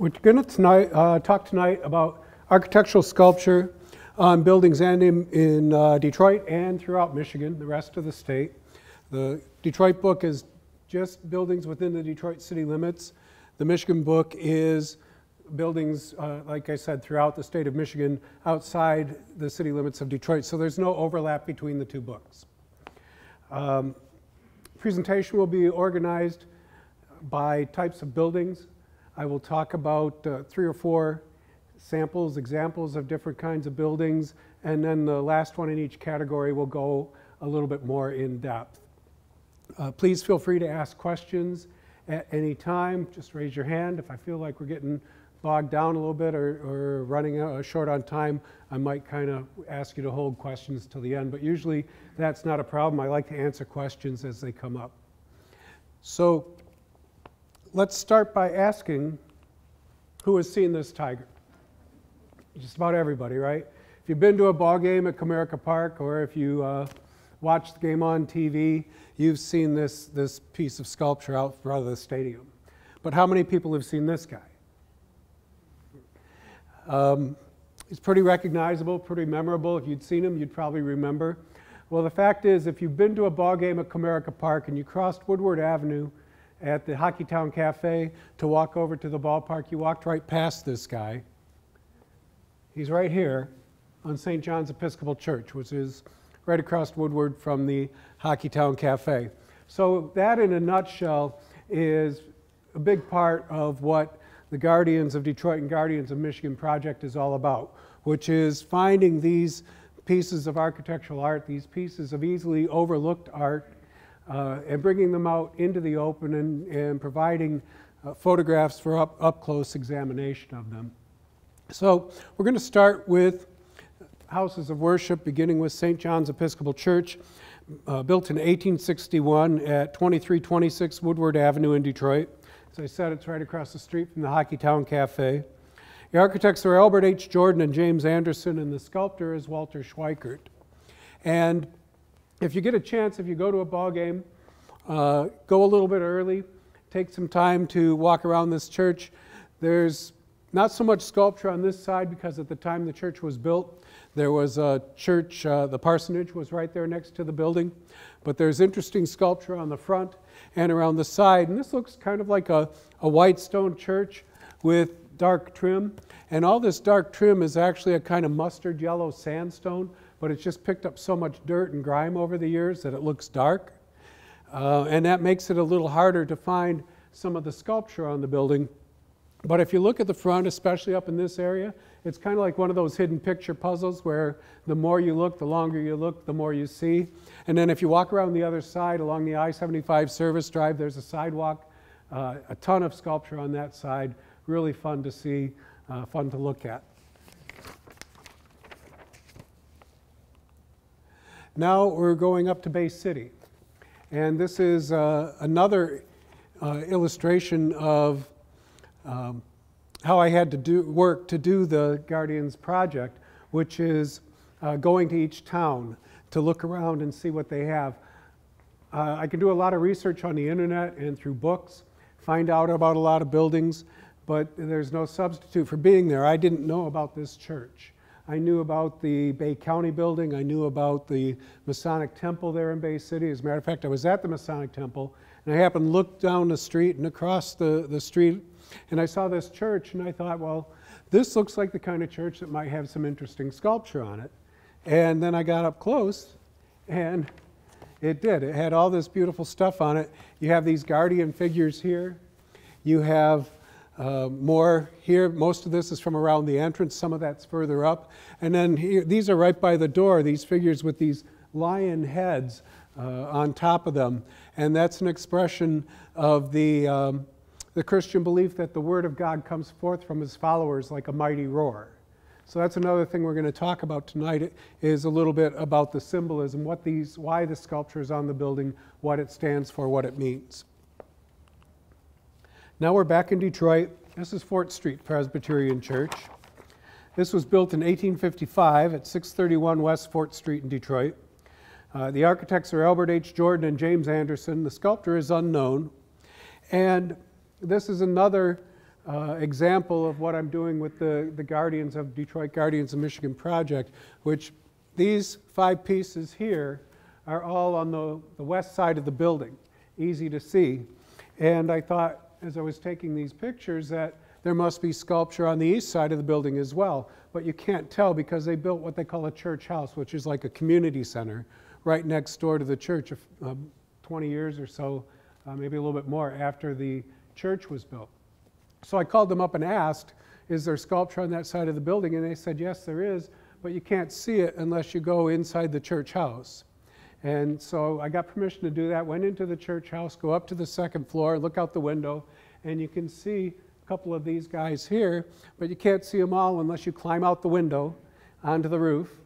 We're going to tonight, uh, talk tonight about architectural sculpture on buildings and in, in uh, Detroit and throughout Michigan, the rest of the state. The Detroit book is just buildings within the Detroit city limits. The Michigan book is buildings, uh, like I said, throughout the state of Michigan outside the city limits of Detroit. So there's no overlap between the two books. Um, presentation will be organized by types of buildings. I will talk about uh, three or four samples, examples of different kinds of buildings, and then the last one in each category will go a little bit more in depth. Uh, please feel free to ask questions at any time. Just raise your hand. If I feel like we're getting bogged down a little bit or, or running uh, short on time, I might kind of ask you to hold questions till the end. But usually that's not a problem. I like to answer questions as they come up. So let's start by asking who has seen this tiger? Just about everybody, right? If you've been to a ball game at Comerica Park or if you uh, watched the game on TV, you've seen this, this piece of sculpture out front of the stadium. But how many people have seen this guy? Um, he's pretty recognizable, pretty memorable. If you'd seen him, you'd probably remember. Well, the fact is, if you've been to a ball game at Comerica Park and you crossed Woodward Avenue at the Hockeytown Cafe to walk over to the ballpark, you walked right past this guy. He's right here on St. John's Episcopal Church, which is right across Woodward from the Hockeytown Cafe. So, that in a nutshell is a big part of what the Guardians of Detroit and Guardians of Michigan project is all about, which is finding these pieces of architectural art, these pieces of easily overlooked art, uh, and bringing them out into the open and, and providing uh, photographs for up, up close examination of them. So we're going to start with houses of worship, beginning with St. John's Episcopal Church, uh, built in 1861 at 2326 Woodward Avenue in Detroit. As I said, it's right across the street from the Hockeytown Cafe. The architects are Albert H. Jordan and James Anderson, and the sculptor is Walter Schweikert. And if you get a chance, if you go to a ball game, uh, go a little bit early, take some time to walk around this church. There's not so much sculpture on this side because at the time the church was built, there was a church, uh, the parsonage was right there next to the building. But there's interesting sculpture on the front and around the side. And this looks kind of like a, a white stone church with dark trim. And all this dark trim is actually a kind of mustard yellow sandstone but it's just picked up so much dirt and grime over the years that it looks dark. Uh, and that makes it a little harder to find some of the sculpture on the building. But if you look at the front, especially up in this area, it's kind of like one of those hidden picture puzzles where the more you look, the longer you look, the more you see. And then if you walk around the other side along the I 75 service drive, there's a sidewalk, uh, a ton of sculpture on that side. Really fun to see, uh, fun to look at. Now we're going up to Bay City. And this is uh, another uh, illustration of um, how I had to do work to do the Guardians project, which is uh, going to each town to look around and see what they have. Uh, I can do a lot of research on the internet and through books, find out about a lot of buildings, but there's no substitute for being there. I didn't know about this church. I knew about the Bay County building. I knew about the Masonic Temple there in Bay City. As a matter of fact, I was at the Masonic Temple, and I happened to look down the street and across the, the street, and I saw this church, and I thought, well, this looks like the kind of church that might have some interesting sculpture on it. And then I got up close, and it did. It had all this beautiful stuff on it. You have these guardian figures here. You have uh, more here, most of this is from around the entrance, some of that's further up. And then here, these are right by the door, these figures with these lion heads uh, on top of them. And that's an expression of the, um, the Christian belief that the Word of God comes forth from His followers like a mighty roar. So that's another thing we're going to talk about tonight is a little bit about the symbolism, what these, why the sculpture is on the building, what it stands for, what it means. Now we're back in Detroit. This is Fort Street Presbyterian Church. This was built in 1855 at 631 West Fort Street in Detroit. Uh, the architects are Albert H. Jordan and James Anderson. The sculptor is unknown. And this is another uh, example of what I'm doing with the, the Guardians of Detroit Guardians of Michigan project, which these five pieces here are all on the, the west side of the building, easy to see. And I thought, as I was taking these pictures, that there must be sculpture on the east side of the building as well. But you can't tell because they built what they call a church house, which is like a community center right next door to the church, uh, 20 years or so, uh, maybe a little bit more after the church was built. So I called them up and asked, Is there sculpture on that side of the building? And they said, Yes, there is, but you can't see it unless you go inside the church house. And so I got permission to do that, went into the church house, go up to the second floor, look out the window, and you can see a couple of these guys here, but you can't see them all unless you climb out the window onto the roof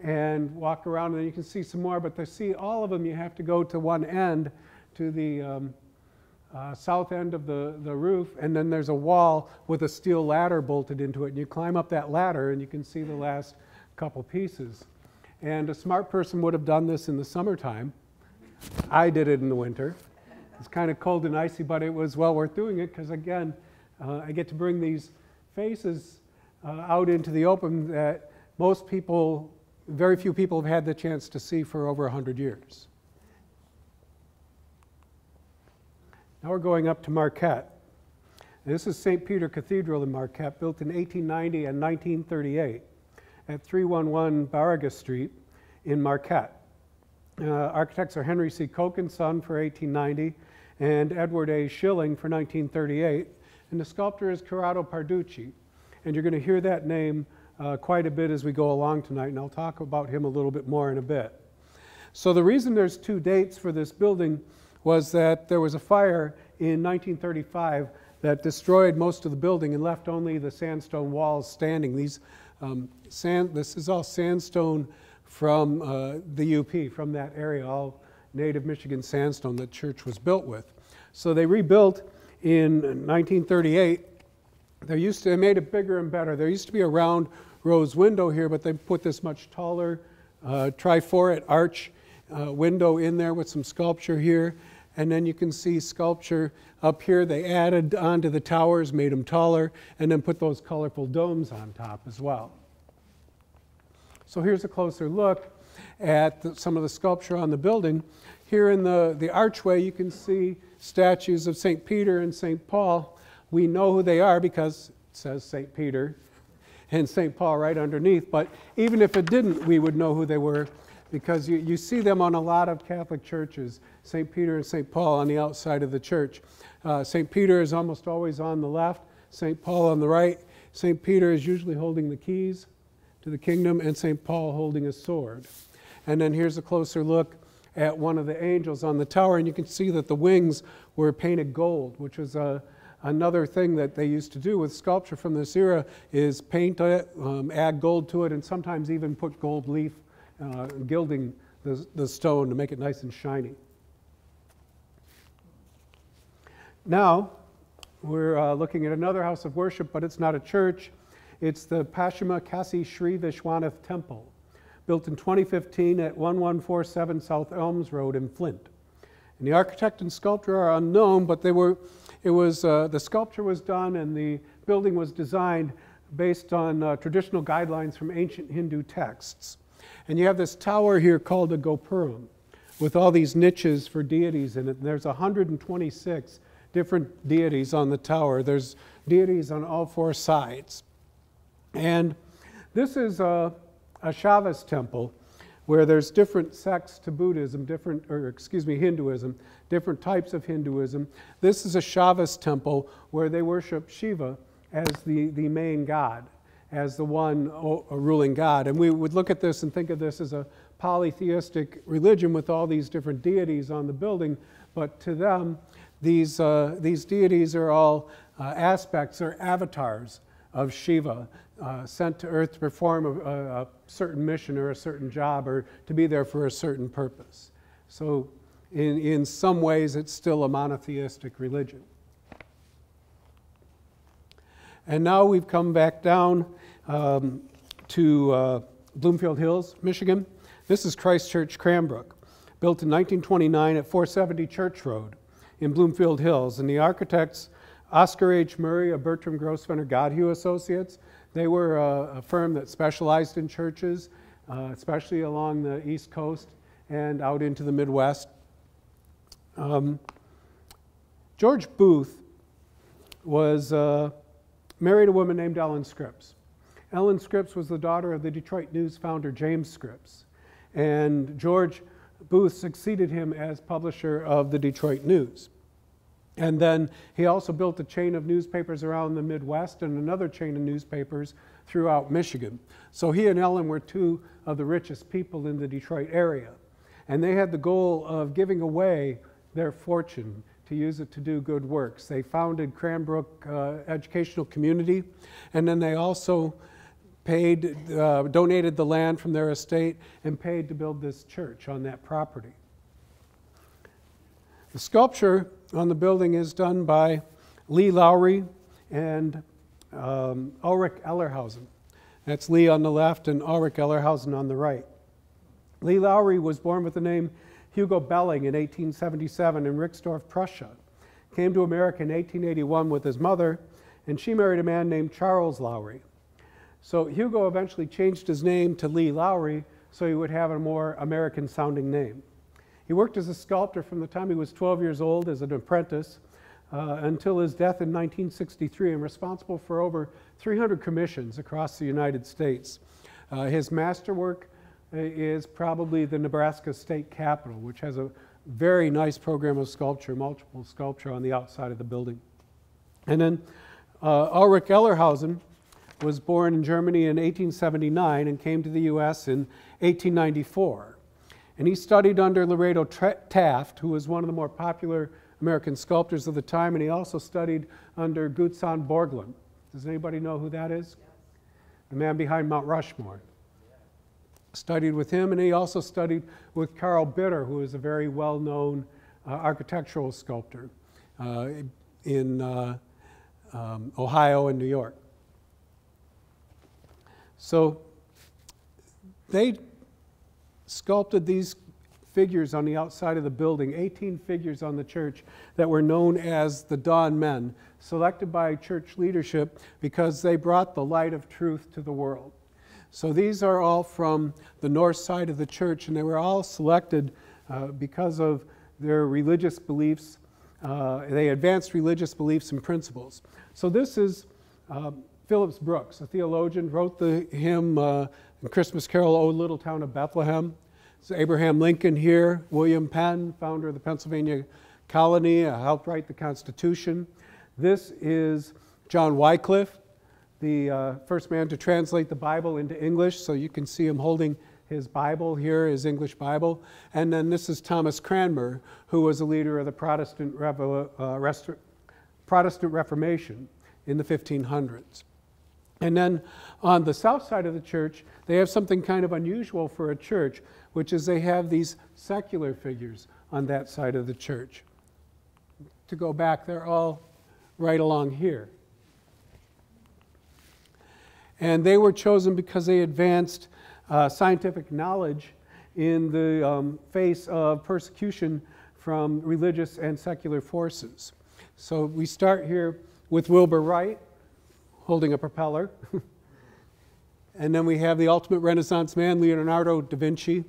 and walk around, and you can see some more. But to see all of them, you have to go to one end, to the um, uh, south end of the, the roof, and then there's a wall with a steel ladder bolted into it. And you climb up that ladder, and you can see the last couple pieces. And a smart person would have done this in the summertime. I did it in the winter. It's kind of cold and icy, but it was well worth doing it because, again, uh, I get to bring these faces uh, out into the open that most people, very few people, have had the chance to see for over 100 years. Now we're going up to Marquette. This is St. Peter Cathedral in Marquette, built in 1890 and 1938 at 311 Baraga Street in Marquette. Uh, architects are Henry C. Koch and Son for 1890 and Edward A. Schilling for 1938. And the sculptor is Corrado Parducci. And you're going to hear that name uh, quite a bit as we go along tonight, and I'll talk about him a little bit more in a bit. So, the reason there's two dates for this building was that there was a fire in 1935 that destroyed most of the building and left only the sandstone walls standing. These um, sand, this is all sandstone from uh, the UP, from that area, all native Michigan sandstone that church was built with. So they rebuilt in 1938. They used to, they made it bigger and better. There used to be a round rose window here, but they put this much taller uh, arch uh, window in there with some sculpture here. And then you can see sculpture up here. They added onto the towers, made them taller, and then put those colorful domes on top as well. So here's a closer look at the, some of the sculpture on the building. Here in the, the archway, you can see statues of St. Peter and St. Paul. We know who they are because it says St. Peter and St. Paul right underneath. But even if it didn't, we would know who they were because you, you see them on a lot of Catholic churches, St. Peter and St. Paul on the outside of the church. Uh, St. Peter is almost always on the left, St. Paul on the right. St. Peter is usually holding the keys to the kingdom, and St. Paul holding a sword. And then here's a closer look at one of the angels on the tower, and you can see that the wings were painted gold, which was a, uh, another thing that they used to do with sculpture from this era is paint it, um, add gold to it, and sometimes even put gold leaf uh, gilding the, the stone to make it nice and shiny. Now, we're uh, looking at another house of worship, but it's not a church. It's the Pashima Kasi Sri Vishwanath Temple, built in 2015 at 1147 South Elms Road in Flint. And the architect and sculptor are unknown, but they were, it was, uh, the sculpture was done and the building was designed based on uh, traditional guidelines from ancient Hindu texts. And you have this tower here called a Gopuram with all these niches for deities in it. And there's 126 different deities on the tower. There's deities on all four sides. And this is a, a Shaivas temple where there's different sects to Buddhism, different, or excuse me, Hinduism, different types of Hinduism. This is a Shaivas temple where they worship Shiva as the, the main god as the one ruling God. And we would look at this and think of this as a polytheistic religion with all these different deities on the building, but to them, these, uh, these deities are all uh, aspects or avatars of Shiva, uh, sent to earth to perform a, a, certain mission or a certain job or to be there for a certain purpose. So, in, in some ways, it's still a monotheistic religion. And now we've come back down um, to uh, Bloomfield Hills, Michigan. This is Christ Church Cranbrook, built in 1929 at 470 Church Road in Bloomfield Hills. And the architects Oscar H. Murray of Bertram Grosvenor Goodhue Associates. They were a, a firm that specialized in churches, uh, especially along the East Coast and out into the Midwest. Um, George Booth was uh, married a woman named Ellen Scripps. Ellen Scripps was the daughter of the Detroit News founder James Scripps, and George Booth succeeded him as publisher of the Detroit News. And then he also built a chain of newspapers around the Midwest and another chain of newspapers throughout Michigan. So he and Ellen were two of the richest people in the Detroit area. And they had the goal of giving away their fortune to use it to do good works. They founded Cranbrook uh, Educational Community, and then they also paid, uh, donated the land from their estate and paid to build this church on that property. The sculpture on the building is done by Lee Lawrie and um, Ulrich Ellerhusen. That's Lee on the left and Ulrich Ellerhusen on the right. Lee Lawrie was born with the name Hugo Belling in 1877 in Rixdorf, Prussia. Came to America in 1881 with his mother, and she married a man named Charles Lawrie. So Hugo eventually changed his name to Lee Lawrie so he would have a more American sounding name. He worked as a sculptor from the time he was 12 years old as an apprentice uh, until his death in 1963 and responsible for over 300 commissions across the United States. Uh, his masterwork is probably the Nebraska State Capitol, which has a very nice program of sculpture, multiple sculpture on the outside of the building. And then uh, Ulrich Ellerhusen was born in Germany in 1879 and came to the U.S. in 1894. And he studied under Lorado Taft, who was one of the more popular American sculptors of the time, and he also studied under Gutzon Borglum. Does anybody know who that is? The man behind Mount Rushmore studied with him, and he also studied with Karl Bitter, who is a very well known uh, architectural sculptor uh, in uh, um, Ohio and New York. So they sculpted these figures on the outside of the building, 18 figures on the church that were known as the Dawn Men, selected by church leadership because they brought the light of truth to the world. So these are all from the north side of the church, and they were all selected uh, because of their religious beliefs. Uh, they advanced religious beliefs and principles. So this is uh, Phillips Brooks, a theologian, wrote the hymn uh, Christmas Carol, O Little Town of Bethlehem. So Abraham Lincoln here, William Penn, founder of the Pennsylvania colony, uh, helped write the Constitution. This is John Wycliffe, the uh, first man to translate the Bible into English, so you can see him holding his Bible here, his English Bible. And then this is Thomas Cranmer, who was a leader of the Protestant, uh, Protestant Reformation in the 1500s. And then on the south side of the church, they have something kind of unusual for a church, which is they have these secular figures on that side of the church. To go back, they're all right along here. And they were chosen because they advanced uh, scientific knowledge in the um, face of persecution from religious and secular forces. So we start here with Wilbur Wright holding a propeller. and then we have the ultimate Renaissance man, Leonardo da Vinci.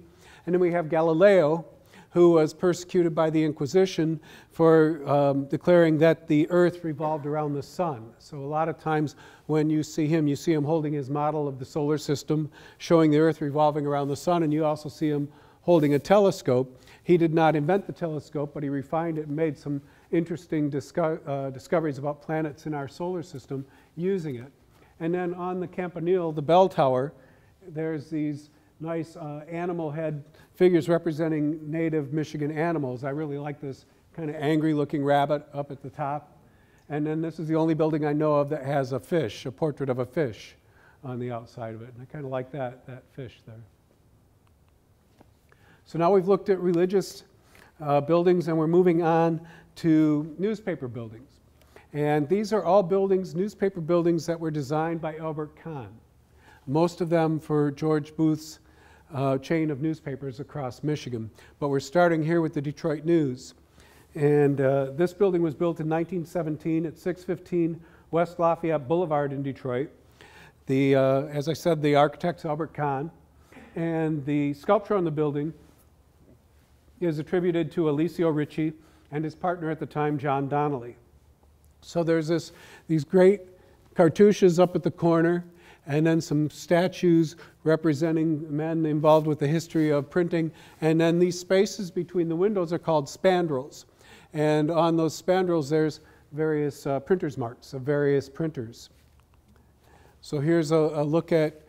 And then we have Galileo, who was persecuted by the Inquisition for um, declaring that the earth revolved around the sun. So, a lot of times when you see him, you see him holding his model of the solar system, showing the earth revolving around the sun, and you also see him holding a telescope. He did not invent the telescope, but he refined it and made some interesting disco- uh, discoveries about planets in our solar system using it. And then on the Campanile, the bell tower, there's these nice uh, animal head figures representing native Michigan animals. I really like this kind of angry looking rabbit up at the top. And then this is the only building I know of that has a fish, a portrait of a fish on the outside of it. And I kind of like that, that fish there. So now we've looked at religious uh, buildings and we're moving on to newspaper buildings. And these are all buildings, newspaper buildings that were designed by Albert Kahn. Most of them for George Booth's uh, chain of newspapers across Michigan. But we're starting here with the Detroit News. And uh, this building was built in 1917 at 615 West Lafayette Boulevard in Detroit. The, uh, as I said, the architect's Albert Kahn. And the sculpture on the building is attributed to Alessio Ricci and his partner at the time, John Donnelly. So there's this, these great cartouches up at the corner, and then some statues representing men involved with the history of printing. And then these spaces between the windows are called spandrels. And on those spandrels, there's various uh, printer's marks of various printers. So here's a, a look at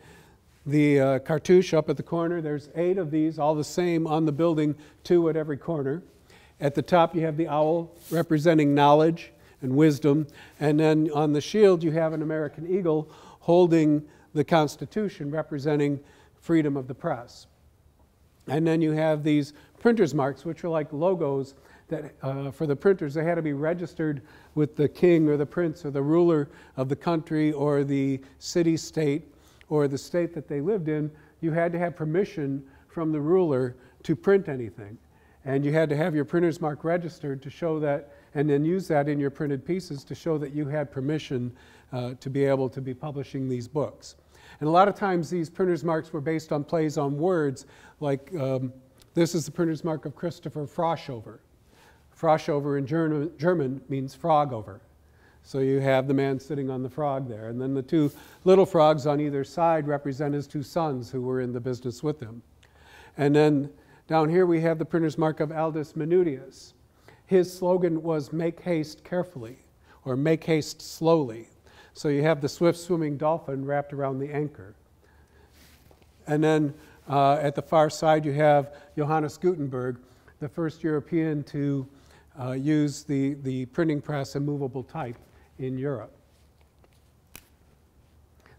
the uh, cartouche up at the corner. There's eight of these, all the same on the building, two at every corner. At the top, you have the owl representing knowledge and wisdom. And then on the shield, you have an American eagle holding the Constitution, representing freedom of the press. And then you have these printer's marks, which are like logos that uh, for the printers, they had to be registered with the king or the prince or the ruler of the country or the city state or the state that they lived in. You had to have permission from the ruler to print anything. And you had to have your printer's mark registered to show that, and then use that in your printed pieces to show that you had permission uh, to be able to be publishing these books. And a lot of times these printer's marks were based on plays on words, like um, this is the printer's mark of Christopher Froschover. Froschover in German, German means frog over. So you have the man sitting on the frog there. And then the two little frogs on either side represent his two sons who were in the business with him. And then down here we have the printer's mark of Aldus Manutius. His slogan was make haste carefully or make haste slowly. So you have the swift swimming dolphin wrapped around the anchor. And then uh, at the far side you have Johannes Gutenberg, the first European to uh, use the, the printing press and movable type in Europe.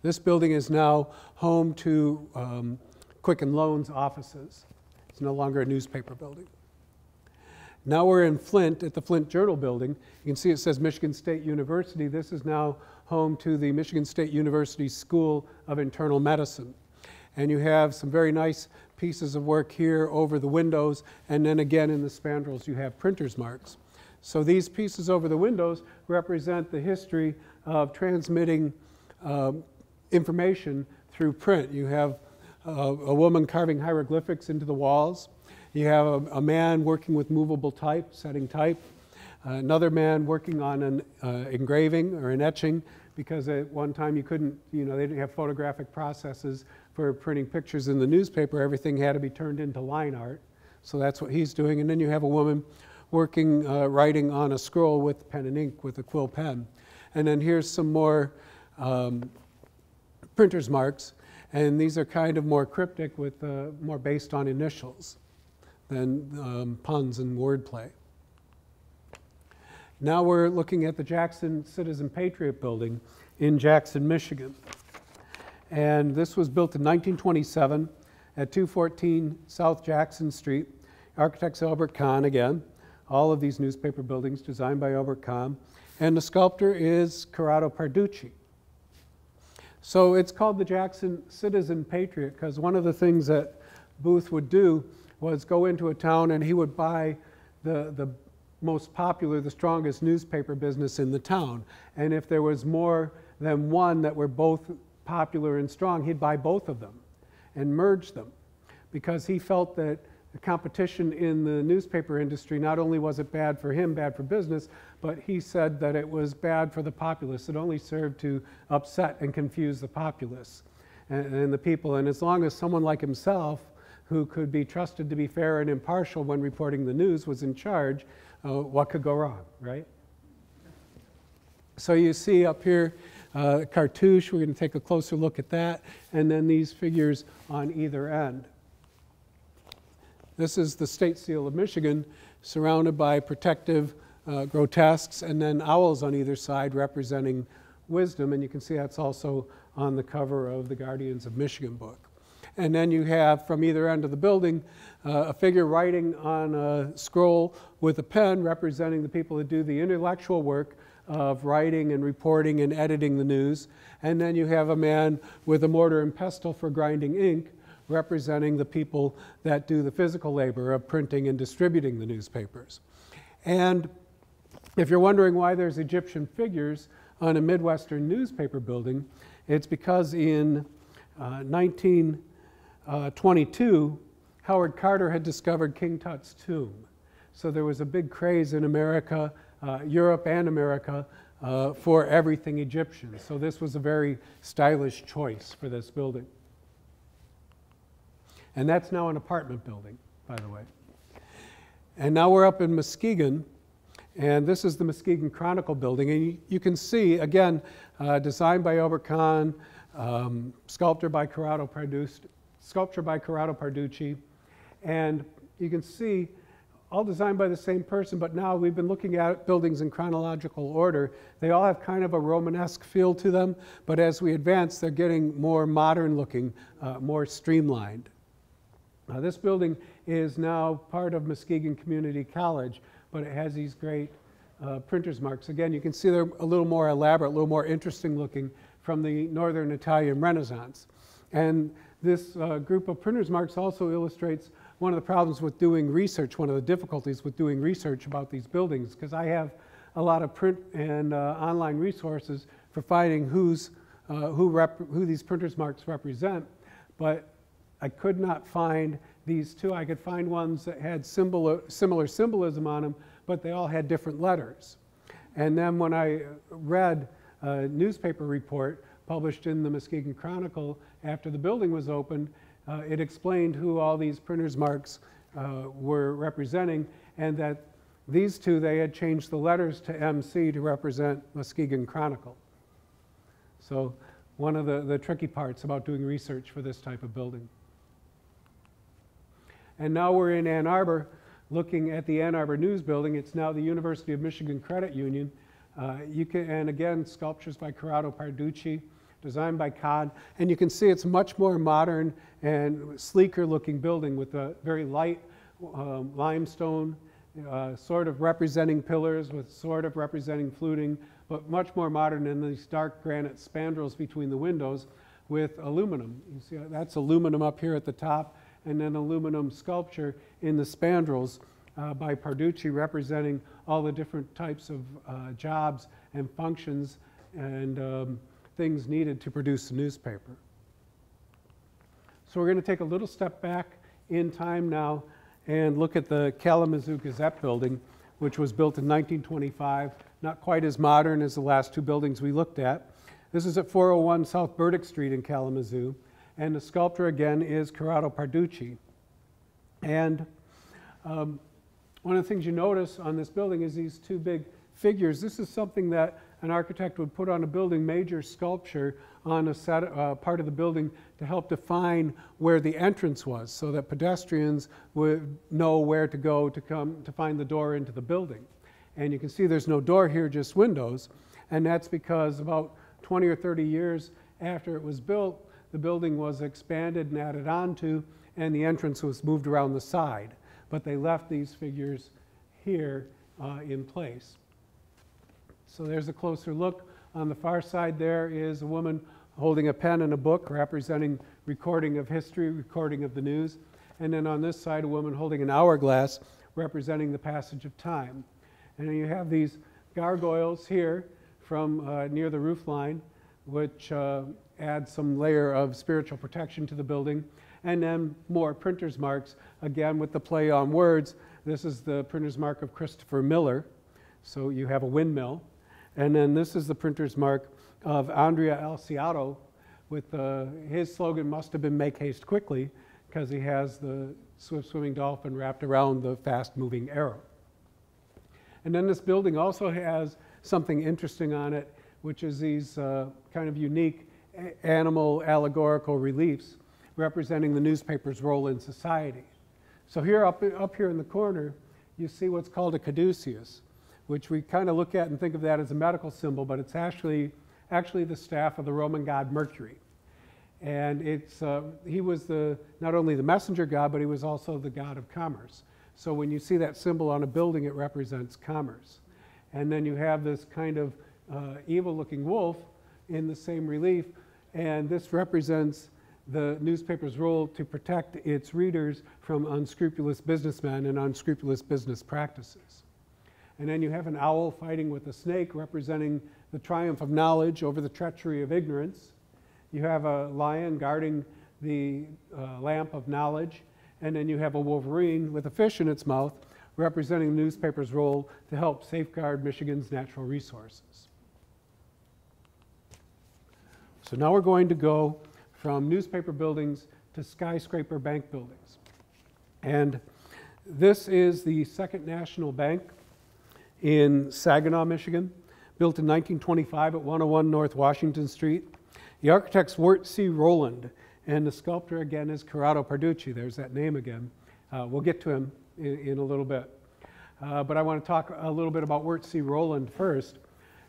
This building is now home to um, Quicken Loans offices. It's no longer a newspaper building. Now we're in Flint at the Flint Journal building. You can see it says Michigan State University. This is now home to the Michigan State University School of Internal Medicine. And you have some very nice pieces of work here over the windows, and then again in the spandrels you have printer's marks. So these pieces over the windows represent the history of transmitting uh, information through print. You have uh, a woman carving hieroglyphics into the walls. You have a, a man working with movable type, setting type. Uh, another man working on an uh, engraving or an etching because at one time you couldn't, you know, they didn't have photographic processes for printing pictures in the newspaper, everything had to be turned into line art. So that's what he's doing. And then you have a woman working, uh, writing on a scroll with pen and ink with a quill pen. And then here's some more um, printer's marks. And these are kind of more cryptic with uh, more based on initials than um, puns and wordplay. Now we're looking at the Jackson Citizen Patriot Building in Jackson, Michigan. And this was built in 1927 at 214 South Jackson Street. Architect's Albert Kahn again. All of these newspaper buildings designed by Albert Kahn. And the sculptor is Corrado Parducci. So it's called the Jackson Citizen Patriot because one of the things that Booth would do was go into a town and he would buy the, the most popular, the strongest newspaper business in the town. And if there was more than one that were both popular and strong, he'd buy both of them and merge them because he felt that the competition in the newspaper industry not only was it bad for him, bad for business, but he said that it was bad for the populace. It only served to upset and confuse the populace and, and the people. And as long as someone like himself, who could be trusted to be fair and impartial when reporting the news, was in charge, uh, what could go wrong, right? So you see up here, uh, cartouche, we're going to take a closer look at that, and then these figures on either end. This is the state seal of Michigan, surrounded by protective uh, grotesques, and then owls on either side representing wisdom, and you can see that's also on the cover of the Guardians of Michigan book. And then you have from either end of the building uh, a figure writing on a scroll with a pen representing the people that do the intellectual work of writing and reporting and editing the news. And then you have a man with a mortar and pestle for grinding ink, representing the people that do the physical labor of printing and distributing the newspapers. And if you're wondering why there's Egyptian figures on a Midwestern newspaper building, it's because in uh, 1922, Howard Carter had discovered King Tut's tomb. So there was a big craze in America, uh, Europe and America, uh, for everything Egyptian. So this was a very stylish choice for this building. And that's now an apartment building, by the way. And now we're up in Muskegon, and this is the Muskegon Chronicle building. And you, you can see, again, uh, designed by Albert Kahn, um, sculptor by Corrado Parducci, sculpture by Corrado Parducci. And you can see all designed by the same person, but now we've been looking at buildings in chronological order. They all have kind of a Romanesque feel to them, but as we advance, they're getting more modern looking, uh, more streamlined. This building is now part of Muskegon Community College, but it has these great uh, printer's marks. Again, you can see they're a little more elaborate, a little more interesting looking from the Northern Italian Renaissance. And this uh, group of printer's marks also illustrates one of the problems with doing research, one of the difficulties with doing research about these buildings, because I have a lot of print and uh, online resources for finding who's, uh, who, who these printer's marks represent, but I could not find these two. I could find ones that had symbol, similar symbolism on them, but they all had different letters. And then when I read a newspaper report published in the Muskegon Chronicle after the building was opened, uh, it explained who all these printers' marks uh, were representing, and that these two, they had changed the letters to MC to represent Muskegon Chronicle. So one of the, the tricky parts about doing research for this type of building. And now we're in Ann Arbor looking at the Ann Arbor News Building. It's now the University of Michigan Credit Union. Uh, you can, and again, sculptures by Corrado Parducci, designed by Kahn. And you can see it's much more modern and sleeker looking building with a very light um, limestone, uh, sort of representing pillars with sort of representing fluting, but much more modern than these dark granite spandrels between the windows with aluminum. You see, that's aluminum up here at the top and an aluminum sculpture in the spandrels uh, by Parducci representing all the different types of uh, jobs and functions and um, things needed to produce a newspaper. So we're going to take a little step back in time now and look at the Kalamazoo Gazette building, which was built in 1925, not quite as modern as the last two buildings we looked at. This is at 401 South Burdick Street in Kalamazoo, and the sculptor again is Corrado Parducci. And um, one of the things you notice on this building is these two big figures. This is something that an architect would put on a building, major sculpture on a set, uh, part of the building to help define where the entrance was so that pedestrians would know where to go to come to find the door into the building. And you can see there's no door here, just windows. And that's because about 20 or 30 years after it was built, the building was expanded and added onto, and the entrance was moved around the side. But they left these figures here uh, in place. So there's a closer look. On the far side there is a woman holding a pen and a book representing recording of history, recording of the news. And then on this side, a woman holding an hourglass representing the passage of time. And then you have these gargoyles here from uh, near the roof line, which uh, add some layer of spiritual protection to the building. And then more printer's marks, again with the play on words. This is the printer's mark of Christopher Miller. So you have a windmill. And then this is the printer's mark of Andrea Alciato with uh, his slogan must have been make haste quickly because he has the swift swimming dolphin wrapped around the fast moving arrow. And then this building also has something interesting on it, which is these uh, kind of unique animal allegorical reliefs representing the newspaper's role in society. So here up, up here in the corner, you see what's called a caduceus which we kind of look at and think of that as a medical symbol, but it's actually, actually the staff of the Roman god Mercury. And it's, uh, he was the, not only the messenger god, but he was also the god of commerce. So when you see that symbol on a building, it represents commerce. And then you have this kind of uh, evil looking wolf in the same relief, and this represents the newspaper's role to protect its readers from unscrupulous businessmen and unscrupulous business practices. And then you have an owl fighting with a snake, representing the triumph of knowledge over the treachery of ignorance. You have a lion guarding the uh, lamp of knowledge. And then you have a wolverine with a fish in its mouth, representing the newspaper's role to help safeguard Michigan's natural resources. So now we're going to go from newspaper buildings to skyscraper bank buildings. And this is the Second National Bank in Saginaw, Michigan, built in 1925 at 101 North Washington Street. The architect's Wirt C. Rowland, and the sculptor again is Corrado Parducci. There's that name again. Uh, we'll get to him in, in a little bit. Uh, but I want to talk a little bit about Wirt C. Rowland first.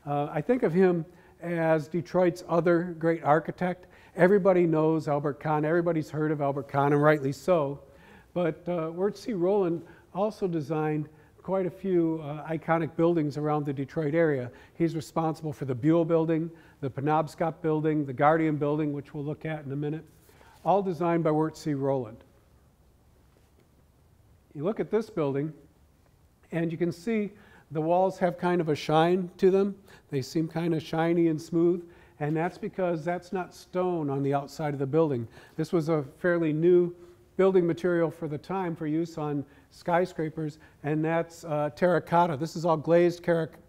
Uh, I think of him as Detroit's other great architect. Everybody knows Albert Kahn, everybody's heard of Albert Kahn, and rightly so. But uh, Wirt C. Rowland also designed quite a few uh, iconic buildings around the Detroit area. He's responsible for the Buell Building, the Penobscot Building, the Guardian Building, which we'll look at in a minute, all designed by Wirt C. Rowland. You look at this building, and you can see the walls have kind of a shine to them. They seem kind of shiny and smooth, and that's because that's not stone on the outside of the building. This was a fairly new building material for the time for use on skyscrapers, and that's uh, terracotta. This is all glazed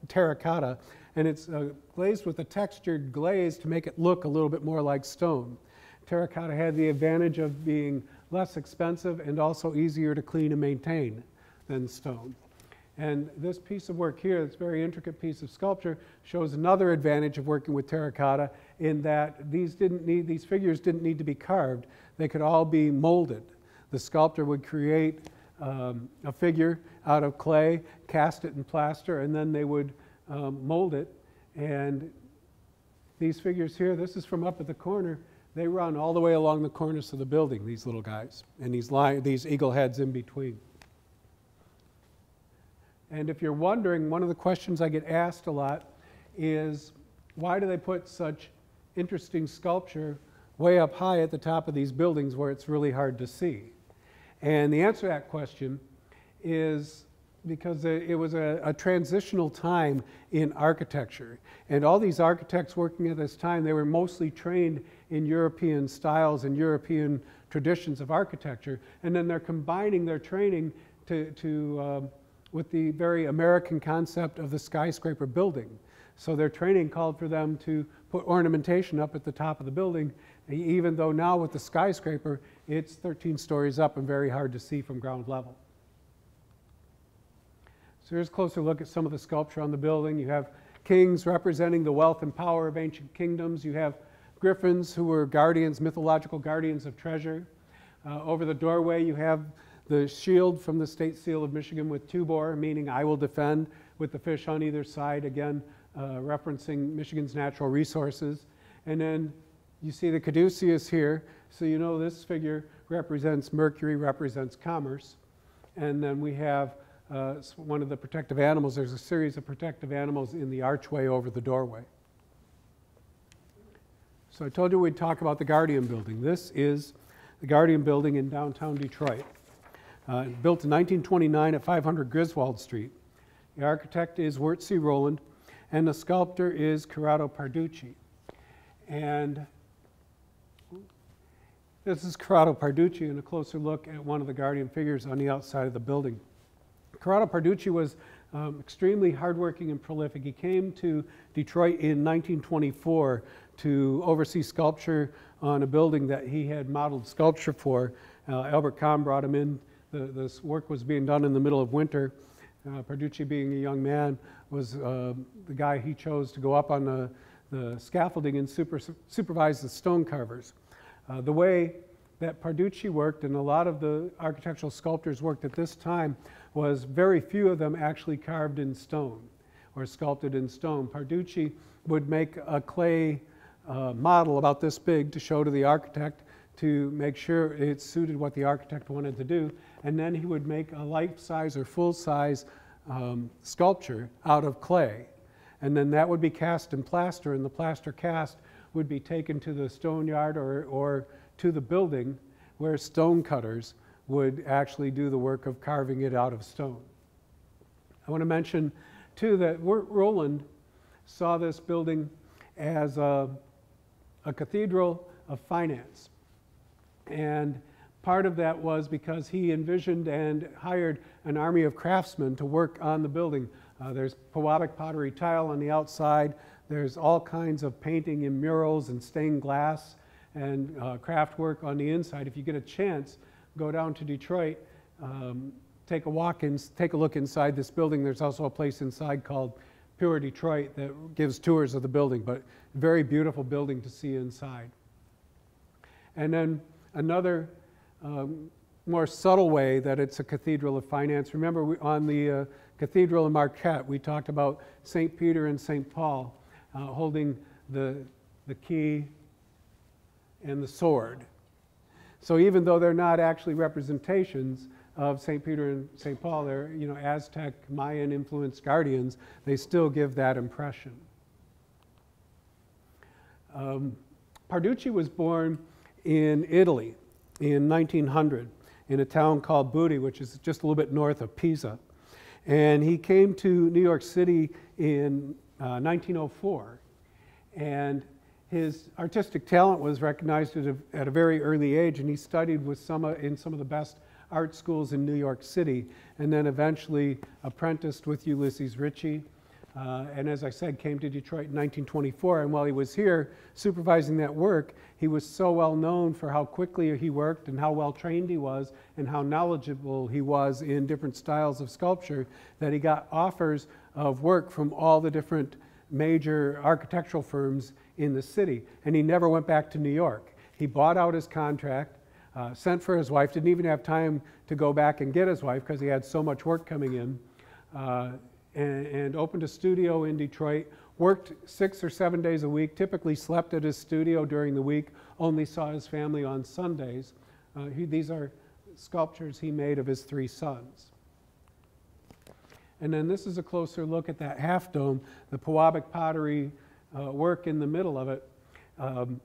terracotta, and it's uh, glazed with a textured glaze to make it look a little bit more like stone. Terracotta had the advantage of being less expensive and also easier to clean and maintain than stone. And this piece of work here, this very intricate piece of sculpture, shows another advantage of working with terracotta in that these didn't need these figures didn't need to be carved; they could all be molded. The sculptor would create um, a figure out of clay, cast it in plaster, and then they would um, mold it. And these figures here, this is from up at the corner. They run all the way along the cornice of the building. These little guys, and these li- these eagle heads in between. And if you're wondering, one of the questions I get asked a lot is why do they put such interesting sculpture way up high at the top of these buildings where it's really hard to see? And the answer to that question is because it was a, a, transitional time in architecture. And all these architects working at this time, they were mostly trained in European styles and European traditions of architecture. And then they're combining their training to, to um, with the very American concept of the skyscraper building. So their training called for them to put ornamentation up at the top of the building, even though now with the skyscraper, it's 13 stories up and very hard to see from ground level. So here's a closer look at some of the sculpture on the building. You have kings representing the wealth and power of ancient kingdoms. You have griffins who were guardians, mythological guardians of treasure. Uh, over the doorway, you have the shield from the state seal of Michigan with Tuebor, meaning I will defend, with the fish on either side, again, uh, referencing Michigan's natural resources. And then you see the caduceus here, so you know this figure represents Mercury, represents commerce. And then we have uh, one of the protective animals. There's a series of protective animals in the archway over the doorway. So I told you we'd talk about the Guardian Building. This is the Guardian Building in downtown Detroit uh, built in 1929 at 500 Griswold Street. The architect is Wirt C. Rowland, and the sculptor is Corrado Parducci. And this is Corrado Parducci in a closer look at one of the guardian figures on the outside of the building. Corrado Parducci was um, extremely hardworking and prolific. He came to Detroit in 1924 to oversee sculpture on a building that he had modeled sculpture for. Uh, Albert Kahn brought him in the, this work was being done in the middle of winter. Uh, Parducci, being a young man, was uh, the guy he chose to go up on the, the scaffolding and super, supervise the stone carvers. Uh, the way that Parducci worked and a lot of the architectural sculptors worked at this time was very few of them actually carved in stone or sculpted in stone. Parducci would make a clay uh, model about this big to show to the architect to make sure it suited what the architect wanted to do. And then he would make a life size or full size um, sculpture out of clay. And then that would be cast in plaster, and the plaster cast would be taken to the stone yard or, or to the building where stone cutters would actually do the work of carving it out of stone. I want to mention, too, that Rowland saw this building as a, a cathedral of finance. And part of that was because he envisioned and hired an army of craftsmen to work on the building. Uh, there's Pewabic pottery tile on the outside. There's all kinds of painting and murals and stained glass and uh, craft work on the inside. If you get a chance, go down to Detroit, um, take a walk and take a look inside this building. There's also a place inside called Pure Detroit that gives tours of the building, but very beautiful building to see inside. And then another um, more subtle way that it's a cathedral of finance. Remember, we, on the uh, cathedral in Marquette, we talked about St. Peter and St. Paul uh, holding the, the key and the sword. So even though they're not actually representations of St. Peter and St. Paul, they're you know Aztec, Mayan influenced guardians. They still give that impression. Um, Parducci was born in Italy in 1900 in a town called Buti, which is just a little bit north of Pisa. And he came to New York City in uh, 1904. And his artistic talent was recognized at a, at a, very early age, and he studied with some of, in some of the best art schools in New York City, and then eventually apprenticed with Ulysses Ricci uh, and as I said, came to Detroit in 1924. And while he was here supervising that work, he was so well known for how quickly he worked and how well trained he was and how knowledgeable he was in different styles of sculpture that he got offers of work from all the different major architectural firms in the city. And he never went back to New York. He bought out his contract. Uh, sent for his wife, didn't even have time to go back and get his wife because he had so much work coming in. Uh, and, and opened a studio in Detroit, worked six or seven days a week, typically slept at his studio during the week, only saw his family on Sundays. Uh, he, these are sculptures he made of his three sons. And then this is a closer look at that half dome, the Pewabic pottery uh, work in the middle of it. Um,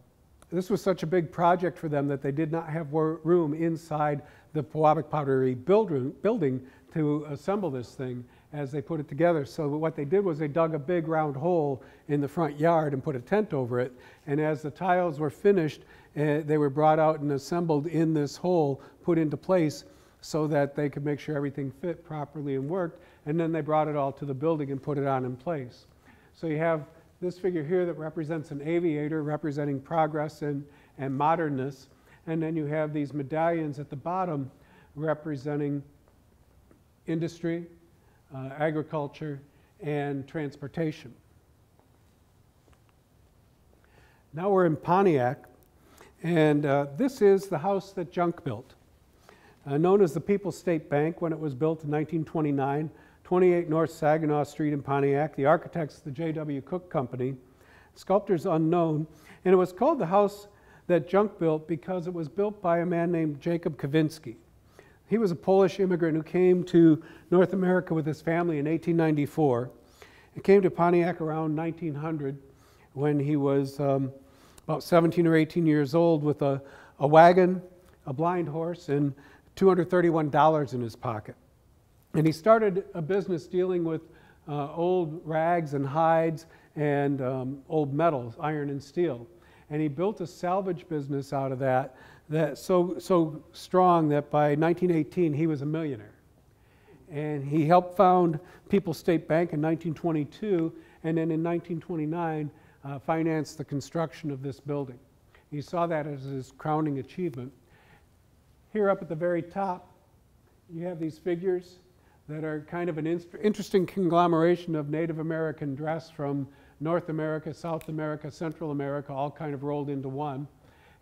this was such a big project for them that they did not have room inside the Pewabic pottery build room, building to assemble this thing as they put it together. So what they did was they dug a big round hole in the front yard and put a tent over it. And as the tiles were finished, uh, they were brought out and assembled in this hole, put into place so that they could make sure everything fit properly and worked. And then they brought it all to the building and put it on in place. So you have this figure here that represents an aviator representing progress and, and modernness. And then you have these medallions at the bottom representing industry, uh, agriculture, and transportation. Now we're in Pontiac, and uh, this is the house that Junk built. Uh, known as the People's State Bank when it was built in 1929, 28 North Saginaw Street in Pontiac. The architect's the J.W. Cook Company. Sculptor's unknown. And it was called the house that Junk built because it was built by a man named Jacob Kavinsky. He was a Polish immigrant who came to North America with his family in 1894. He came to Pontiac around 1900 when he was um, about 17 or 18 years old with a, a wagon, a blind horse, and $231 in his pocket. And he started a business dealing with uh, old rags and hides and um, old metals, iron and steel. And he built a salvage business out of that that so, so strong that by 1918 he was a millionaire. And he helped found People's State Bank in 1922, and then in 1929 uh, financed the construction of this building. He saw that as his crowning achievement. Here up at the very top, you have these figures that are kind of an in interesting conglomeration of Native American dress from North America, South America, Central America, all kind of rolled into one.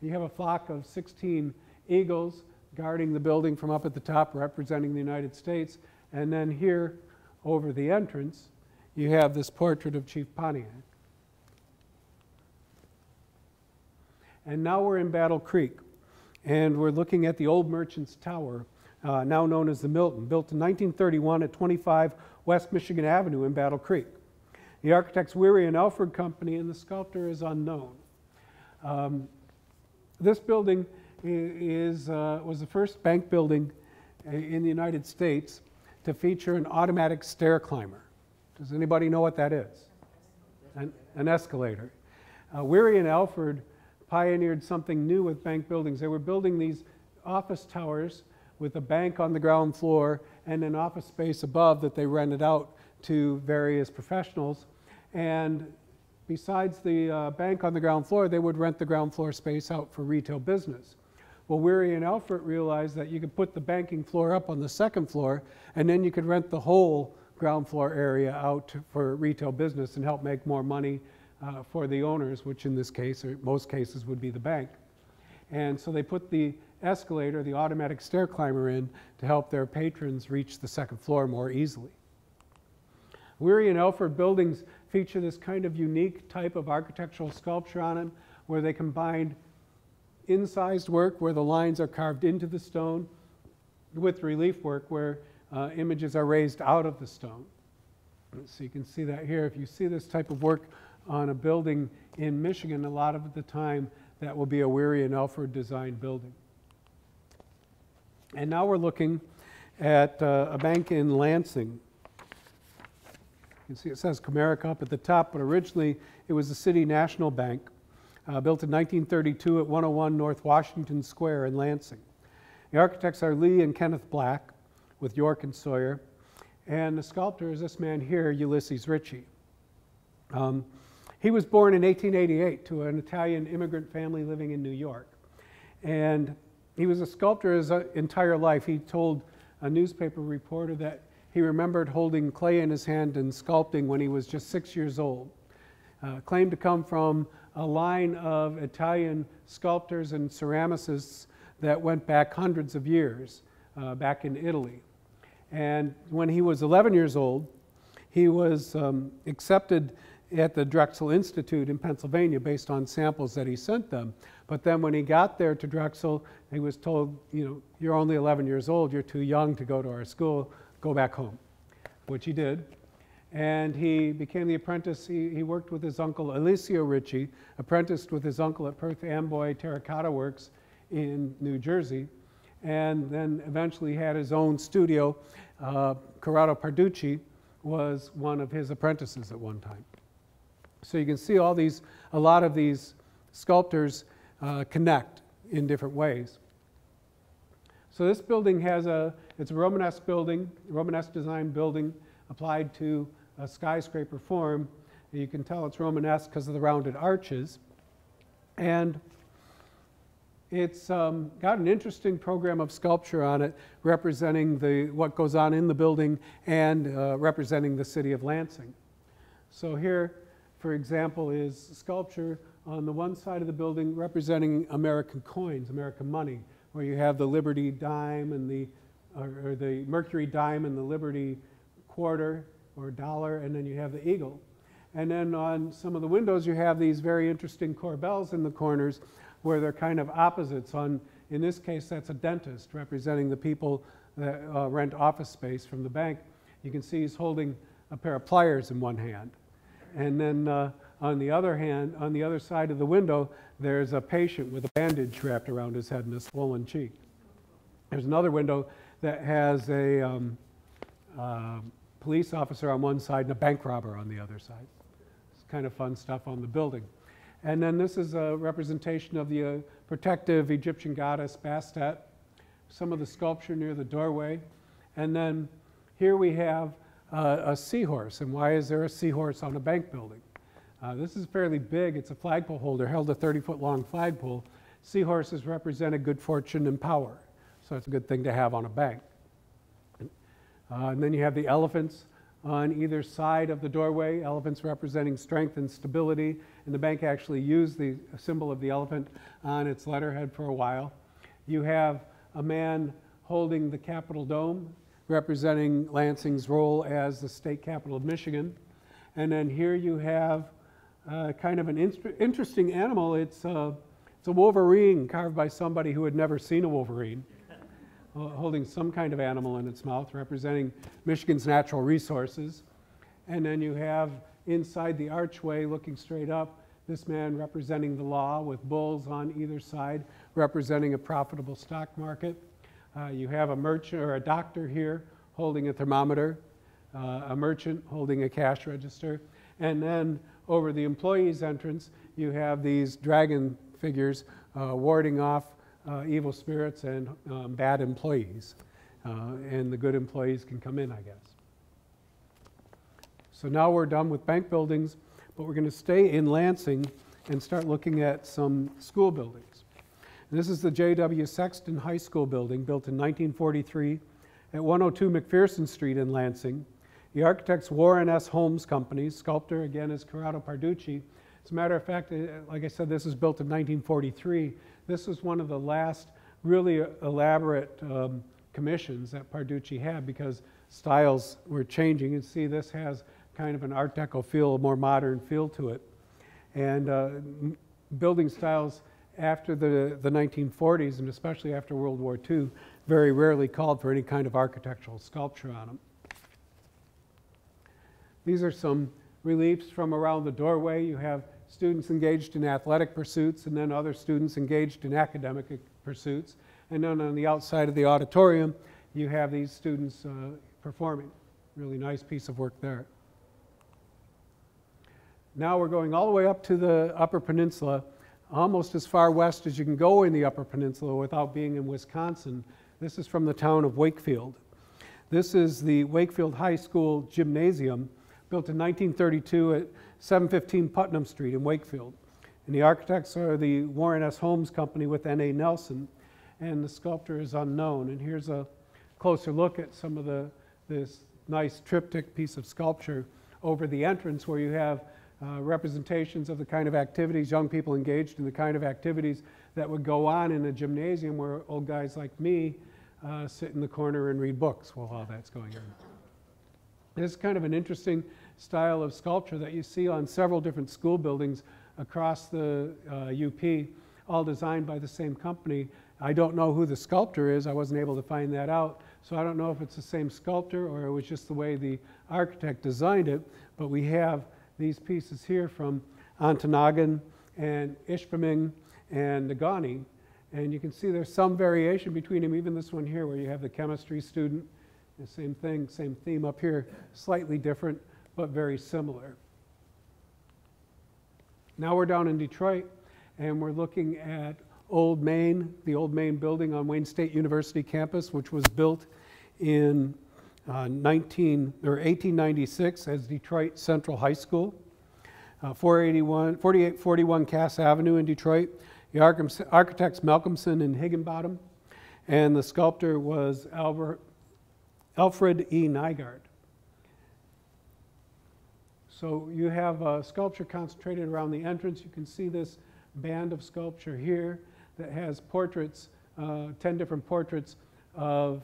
You have a flock of 16 eagles guarding the building from up at the top, representing the United States. And then here, over the entrance, you have this portrait of Chief Pontiac. And now we're in Battle Creek, and we're looking at the Old Merchants Tower, uh, now known as the Milton, built in 1931 at 25 West Michigan Avenue in Battle Creek. The architects Weary and Alford Company, and the sculptor is unknown. Um, this building is, uh, was the first bank building in the United States to feature an automatic stair climber. Does anybody know what that is? An, an escalator. Uh, Weary and Alford pioneered something new with bank buildings. They were building these office towers with a bank on the ground floor and an office space above that they rented out to various professionals. And besides the uh, bank on the ground floor, they would rent the ground floor space out for retail business. Well, Weary and Alford realized that you could put the banking floor up on the second floor, and then you could rent the whole ground floor area out for retail business and help make more money uh, for the owners, which in this case, or most cases, would be the bank. And so they put the escalator, the automatic stair climber in to help their patrons reach the second floor more easily. Weary and Alford buildings feature this kind of unique type of architectural sculpture on them where they combined incised work where the lines are carved into the stone with relief work where uh, images are raised out of the stone. So you can see that here. If you see this type of work on a building in Michigan, a lot of the time that will be a Weary and Alford designed building. And now we're looking at uh, a bank in Lansing. You can see it says Comerica up at the top, but originally it was the City National Bank, uh, built in 1932 at 101 North Washington Square in Lansing. The architects are Lee and Kenneth Black with York and Sawyer, and the sculptor is this man here, Ulysses Ricci. Um, he was born in 1888 to an Italian immigrant family living in New York. And he was a sculptor his uh, entire life. He told a newspaper reporter that he remembered holding clay in his hand and sculpting when he was just six years old. Uh, claimed to come from a line of Italian sculptors and ceramicists that went back hundreds of years, uh, back in Italy. And when he was 11 years old, he was um, accepted at the Drexel Institute in Pennsylvania based on samples that he sent them. But then when he got there to Drexel, he was told, you know, you're only 11 years old, you're too young to go to our school, go back home, which he did. And he became the apprentice. He, he worked with his uncle Alessio Ricci, apprenticed with his uncle at Perth Amboy Terracotta Works in New Jersey, and then eventually had his own studio. Uh, Corrado Parducci was one of his apprentices at one time. So you can see all these, a lot of these sculptors uh, connect in different ways. So this building has a, it's a Romanesque building, Romanesque design building applied to a skyscraper form. You can tell it's Romanesque because of the rounded arches. And it's um, got an interesting program of sculpture on it representing the, what goes on in the building and uh, representing the city of Lansing. So here for example, is sculpture on the one side of the building representing American coins, American money, where you have the Liberty dime and the, or, or the Mercury dime and the Liberty quarter or dollar, and then you have the eagle. And then on some of the windows, you have these very interesting corbels in the corners where they're kind of opposites. On, in this case, that's a dentist representing the people that uh, rent office space from the bank. You can see he's holding a pair of pliers in one hand. And then uh, on the other hand, on the other side of the window, there's a patient with a bandage wrapped around his head and a swollen cheek. There's another window that has a um, uh, police officer on one side and a bank robber on the other side. It's kind of fun stuff on the building. And then this is a representation of the uh, protective Egyptian goddess Bastet, some of the sculpture near the doorway. And then here we have uh, a seahorse. And why is there a seahorse on a bank building? Uh, this is fairly big. It's a flagpole holder, held a 30 foot long flagpole. Seahorses represented good fortune and power. So it's a good thing to have on a bank. Uh, and then you have the elephants on either side of the doorway, elephants representing strength and stability. And the bank actually used the symbol of the elephant on its letterhead for a while. You have a man holding the Capitol Dome representing Lansing's role as the state capital of Michigan. And then here you have uh, kind of an interesting animal. It's, uh, it's a wolverine carved by somebody who had never seen a wolverine, holding some kind of animal in its mouth, representing Michigan's natural resources. And then you have inside the archway, looking straight up, this man representing the law with bulls on either side, representing a profitable stock market. Uh, you have a merchant or a doctor here holding a thermometer, uh, a merchant holding a cash register, and then over the employees' entrance, you have these dragon figures uh, warding off uh, evil spirits and um, bad employees. Uh, and the good employees can come in, I guess. So now we're done with bank buildings, but we're going to stay in Lansing and start looking at some school buildings. And this is the J.W. Sexton High School building, built in 1943 at 102 McPherson Street in Lansing. The architect's Warren S. Holmes Company, sculptor again is Corrado Parducci. As a matter of fact, uh, like I said, this was built in 1943. This was one of the last really elaborate um, commissions that Parducci had because styles were changing. And see, this has kind of an Art Deco feel, a more modern feel to it. And uh, building styles after the, the 1940s, and especially after World War II, very rarely called for any kind of architectural sculpture on them. These are some reliefs from around the doorway. You have students engaged in athletic pursuits and then other students engaged in academic pursuits. And then on the outside of the auditorium, you have these students uh, performing. Really nice piece of work there. Now we're going all the way up to the Upper Peninsula, almost as far west as you can go in the Upper Peninsula without being in Wisconsin. This is from the town of Wakefield. This is the Wakefield High School Gymnasium, built in 1932 at 715 Putnam Street in Wakefield. And the architects are the Warren S. Holmes Company with N.A. Nelson, and the sculptor is unknown. And here's a closer look at some of the, this nice triptych piece of sculpture over the entrance where you have uh, representations of the kind of activities, young people engaged in the kind of activities that would go on in a gymnasium where old guys like me uh, sit in the corner and read books while all that's going on. This is kind of an interesting style of sculpture that you see on several different school buildings across the uh, UP, all designed by the same company. I don't know who the sculptor is. I wasn't able to find that out. So I don't know if it's the same sculptor or it was just the way the architect designed it. But we have these pieces here from Ontonagon and Ishpeming and Negaunee. And you can see there's some variation between them, even this one here where you have the chemistry student. The same thing, same theme up here, slightly different, but very similar. Now we're down in Detroit and we're looking at Old Main, the Old Main building on Wayne State University campus, which was built in uh, 19 or 1896 as Detroit Central High School. Uh, 481, 4841 Cass Avenue in Detroit. The architects Malcomson and Higginbotham, and the sculptor was Albert, Alfred E. Nygaard. So you have a sculpture concentrated around the entrance. You can see this band of sculpture here that has portraits, uh, 10 different portraits of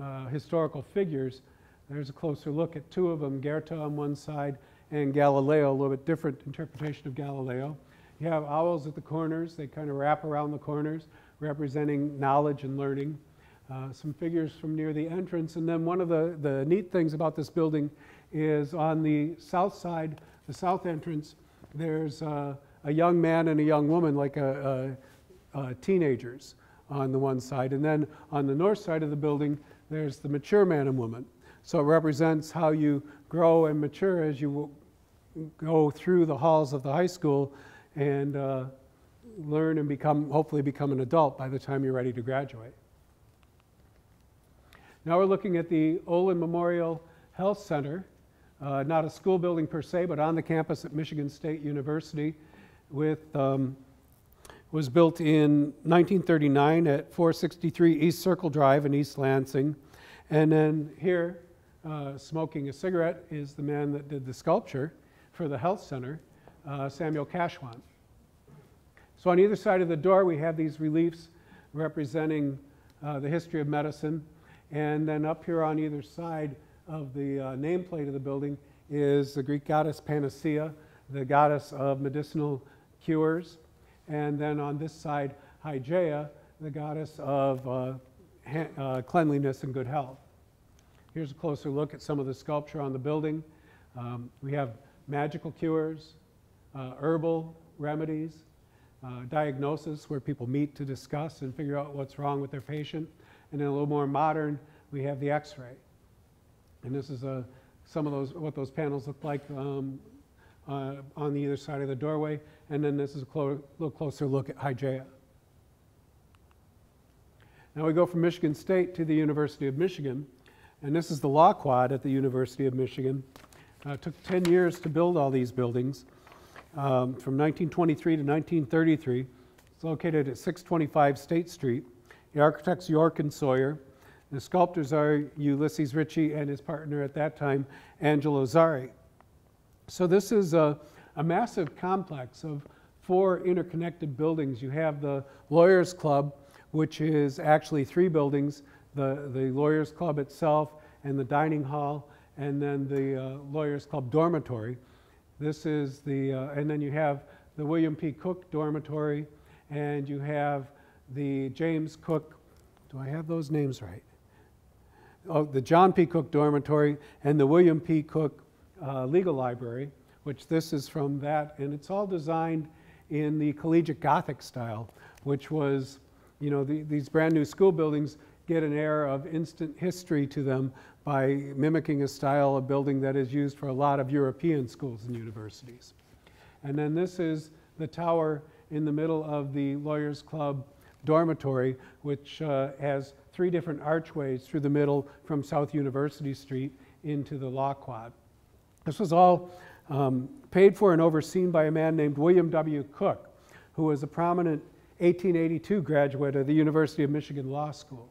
uh, historical figures. There's a closer look at two of them, Goethe on one side and Galileo, a little bit different interpretation of Galileo. You have owls at the corners. They kind of wrap around the corners, representing knowledge and learning. Uh, some figures from near the entrance. And then one of the, the neat things about this building is on the south side, the south entrance, there's uh, a young man and a young woman, like a, a, a teenagers on the one side. And then on the north side of the building, there's the mature man and woman. So it represents how you grow and mature as you go through the halls of the high school and uh, learn and become, hopefully become an adult by the time you're ready to graduate. Now we're looking at the Olin Memorial Health Center, uh, not a school building per se, but on the campus at Michigan State University, with um, was built in 1939 at 463 East Circle Drive in East Lansing. And then here, uh, smoking a cigarette, is the man that did the sculpture for the health center, uh, Samuel Cashwan. So on either side of the door, we have these reliefs representing uh, the history of medicine. And then up here on either side of the uh, nameplate of the building is the Greek goddess Panacea, the goddess of medicinal cures. And then on this side, Hygeia, the goddess of uh, uh, cleanliness and good health. Here's a closer look at some of the sculpture on the building. Um, we have magical cures, uh, herbal remedies, uh, diagnosis where people meet to discuss and figure out what's wrong with their patient. And then a little more modern, we have the x-ray. And this is uh, some of those, what those panels look like um, uh, on the either side of the doorway. And then this is a clo- little closer look at Hygeia. Now we go from Michigan State to the University of Michigan. And this is the Law Quad at the University of Michigan. Uh, it took 10 years to build all these buildings um, from 1923 to 1933. It's located at 625 State Street. The architects York and Sawyer. The sculptors are Ulysses Ricci and his partner at that time, Angelo Zari. So this is a, a massive complex of four interconnected buildings. You have the Lawyers Club, which is actually three buildings, the, the Lawyers Club itself and the dining hall, and then the uh, Lawyers Club dormitory. This is the, uh, and then you have the William P. Cook dormitory, and you have the James Cook, do I have those names right? Oh, the John P. Cook dormitory and the William P. Cook uh, Legal Library, which this is from that, and it's all designed in the collegiate Gothic style, which was, you know, the, these brand new school buildings get an air of instant history to them by mimicking a style of building that is used for a lot of European schools and universities. And then this is the tower in the middle of the Lawyers Club dormitory, which uh, has three different archways through the middle from South University Street into the Law Quad. This was all um, paid for and overseen by a man named William W. Cook, who was a prominent 1882 graduate of the University of Michigan Law School.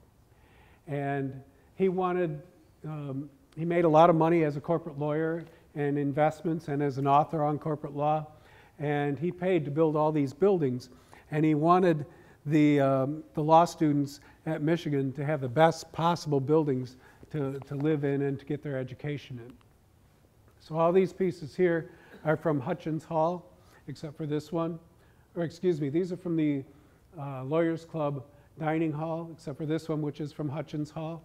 And he wanted, um, he made a lot of money as a corporate lawyer and investments and as an author on corporate law. And he paid to build all these buildings. And he wanted the, um, the law students at Michigan to have the best possible buildings to, to live in and to get their education in. So all these pieces here are from Hutchins Hall, except for this one. Or excuse me, these are from the uh, Lawyers Club dining hall, except for this one, which is from Hutchins Hall.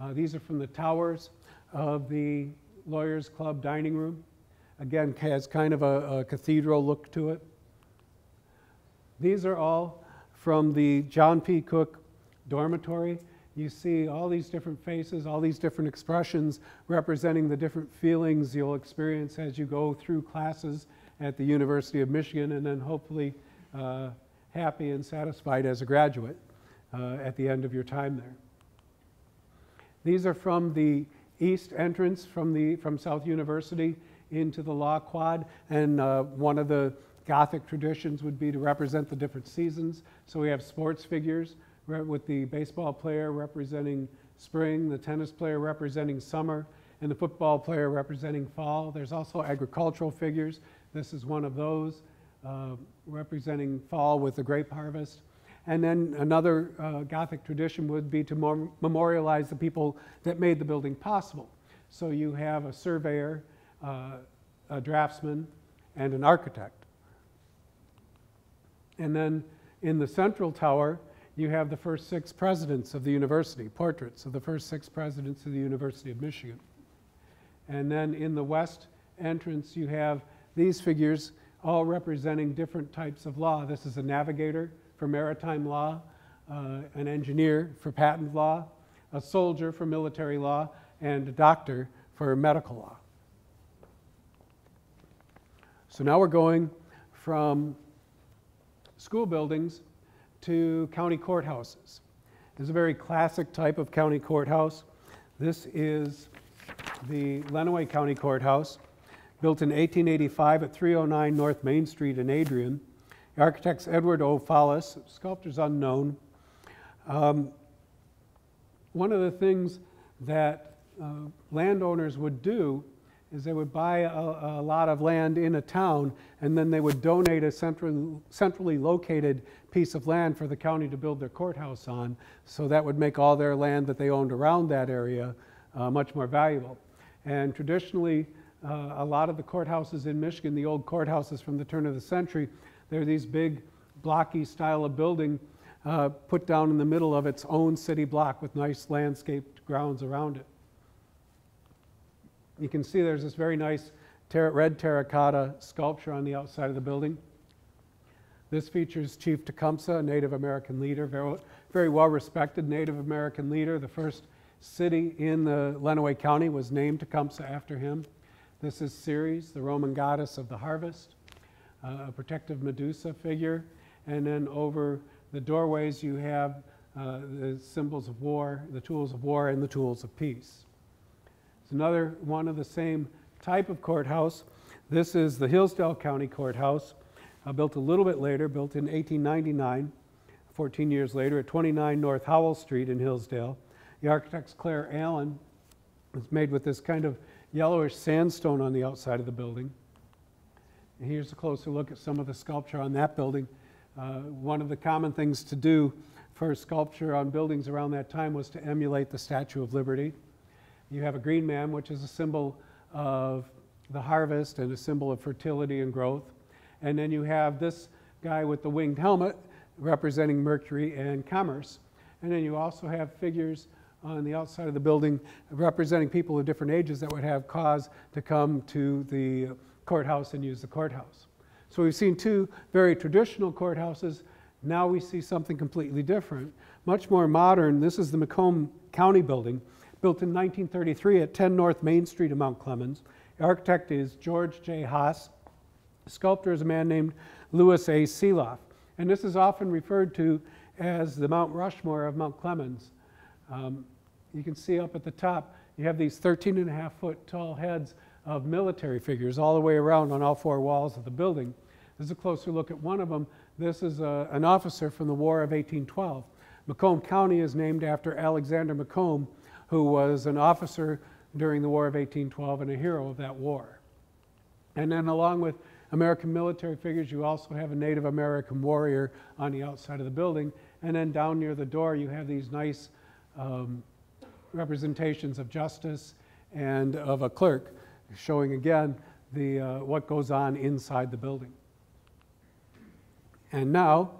Uh, these are from the towers of the Lawyers Club dining room. Again, has kind of a, a cathedral look to it. These are all from the John P. Cook dormitory. You see all these different faces, all these different expressions representing the different feelings you'll experience as you go through classes at the University of Michigan and then hopefully uh, happy and satisfied as a graduate uh, at the end of your time there. These are from the east entrance from, the, from South University into the Law Quad, and uh, one of the Gothic traditions would be to represent the different seasons. So we have sports figures with the baseball player representing spring, the tennis player representing summer, and the football player representing fall. There's also agricultural figures. This is one of those uh, representing fall with the grape harvest. And then another uh, Gothic tradition would be to memorialize the people that made the building possible. So you have a surveyor, uh, a draftsman, and an architect. And then in the central tower, you have the first six presidents of the university, portraits of the first six presidents of the University of Michigan. And then in the west entrance, you have these figures all representing different types of law. This is a navigator for maritime law, uh, an engineer for patent law, a soldier for military law, and a doctor for medical law. So now we're going from school buildings to county courthouses. This is a very classic type of county courthouse. This is the Lenawee County Courthouse built in 1885 at 309 North Main Street in Adrian. The architect's Edward O. Fallis, sculptor's unknown. Um, one of the things that uh, landowners would do is they would buy a, a, lot of land in a town and then they would donate a centrally, centrally located piece of land for the county to build their courthouse on. So that would make all their land that they owned around that area uh, much more valuable. And traditionally, uh, a lot of the courthouses in Michigan, the old courthouses from the turn of the century, they're these big blocky style of building uh, put down in the middle of its own city block with nice landscaped grounds around it. You can see there's this very nice ter red terracotta sculpture on the outside of the building. This features Chief Tecumseh, a Native American leader, very, very well respected Native American leader, the first city in the Lenawee County was named Tecumseh after him. This is Ceres, the Roman goddess of the harvest, uh, a protective Medusa figure. And then over the doorways, you have uh, the symbols of war, the tools of war, and the tools of peace. It's another one of the same type of courthouse. This is the Hillsdale County Courthouse, uh, built a little bit later, built in 1899, 14 years later, at 29 North Howell Street in Hillsdale. The architect's Claire Allen. It's made with this kind of yellowish sandstone on the outside of the building. And here's a closer look at some of the sculpture on that building. Uh, one of the common things to do for sculpture on buildings around that time was to emulate the Statue of Liberty. You have a green man, which is a symbol of the harvest and a symbol of fertility and growth. And then you have this guy with the winged helmet representing Mercury and commerce. And then you also have figures on the outside of the building representing people of different ages that would have cause to come to the courthouse and use the courthouse. So we've seen two very traditional courthouses. Now we see something completely different, much more modern. This is the Macomb County building, built in 1933 at 10 North Main Street in Mount Clemens. The architect is George J. Haas. The sculptor is a man named Louis A. Seeloff. And this is often referred to as the Mount Rushmore of Mount Clemens. Um, you can see up at the top, you have these 13 and a half foot tall heads of military figures all the way around on all four walls of the building. This is a closer look at one of them. This is a, uh, an officer from the War of 1812. Macomb County is named after Alexander Macomb, who was an officer during the War of 1812 and a hero of that war. And then, along with American military figures, you also have a Native American warrior on the outside of the building. And then down near the door, you have these nice um, representations of justice and of a clerk, showing again the, uh, what goes on inside the building. And now,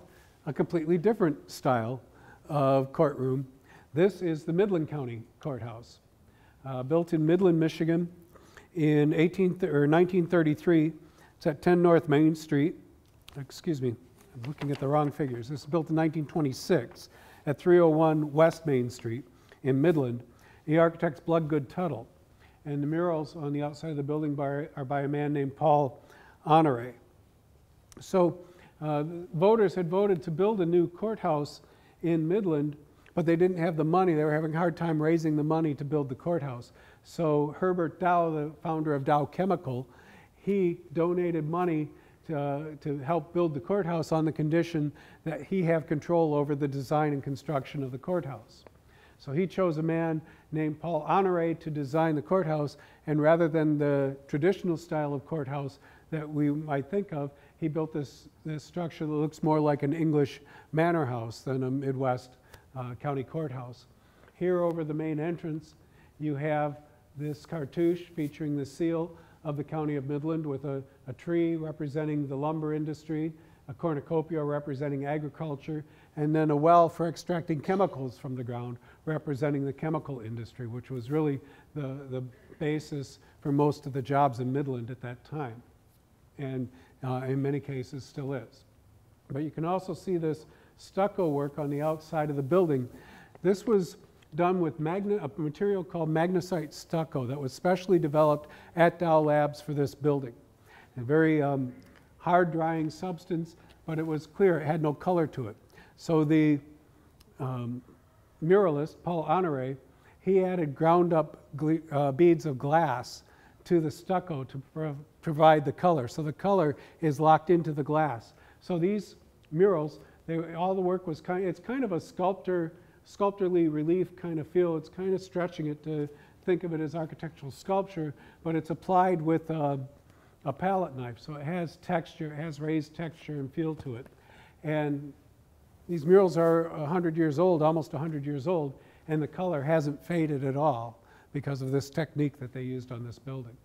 a completely different style of courtroom. This is the Midland County Courthouse, uh, built in Midland, Michigan in 18 or 1933. It's at 10 North Main Street. Excuse me, I'm looking at the wrong figures. This is built in 1926 at 301 West Main Street in Midland, the architect's Bloodgood Tuttle. And the murals on the outside of the building by, are by a man named Paul Honore. So uh, voters had voted to build a new courthouse in Midland, but they didn't have the money. They were having a hard time raising the money to build the courthouse. So Herbert Dow, the founder of Dow Chemical, he donated money to, uh, to help build the courthouse on the condition that he have control over the design and construction of the courthouse. So he chose a man named Paul Honore to design the courthouse, and rather than the traditional style of courthouse that we might think of, he built this, this structure that looks more like an English manor house than a Midwest uh, county courthouse. Here over the main entrance, you have this cartouche featuring the seal of the County of Midland with a, a tree representing the lumber industry, a cornucopia representing agriculture, and then a well for extracting chemicals from the ground representing the chemical industry, which was really the, the basis for most of the jobs in Midland at that time, and uh, in many cases still is. But you can also see this stucco work on the outside of the building. This was done with a material called magnesite stucco that was specially developed at Dow Labs for this building. A very um, hard drying substance, but it was clear, it had no color to it. So the um, muralist, Paul Honore, he added ground up uh, beads of glass to the stucco to pro provide the color. So the color is locked into the glass. So these murals, they, all the work was kind, it's kind of a sculptor, sculptorly relief kind of feel. It's kind of stretching it to think of it as architectural sculpture, but it's applied with a, a palette knife. So it has texture, it has raised texture and feel to it. And these murals are 100 years old, almost 100 years old, and the color hasn't faded at all because of this technique that they used on this building.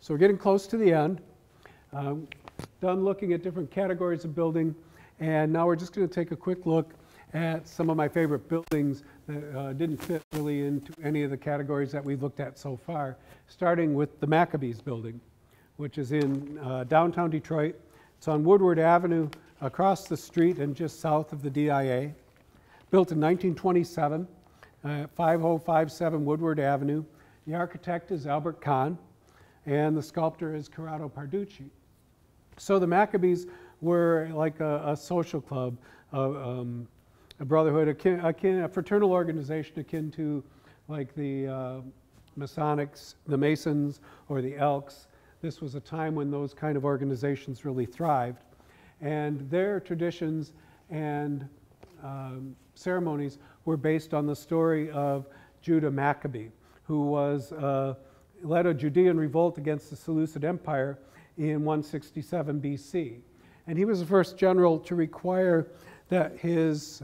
So we're getting close to the end. Um, done looking at different categories of building, and now we're just going to take a quick look at some of my favorite buildings that uh, didn't fit really into any of the categories that we've looked at so far, starting with the Maccabees building, which is in uh, downtown Detroit. It's on Woodward Avenue across the street and just south of the DIA. built in 1927, uh, 5057 Woodward Avenue. The architect is Albert Kahn, and the sculptor is Corrado Parducci. So the Maccabees were like a, a social club, a, um, a brotherhood, akin, akin, a fraternal organization akin to like the uh, Masonics, the Masons, or the Elks. This was a time when those kind of organizations really thrived. And their traditions and um, ceremonies were based on the story of Judah Maccabee, who was, uh, led a Judean revolt against the Seleucid Empire in 167 BC. And he was the first general to require that his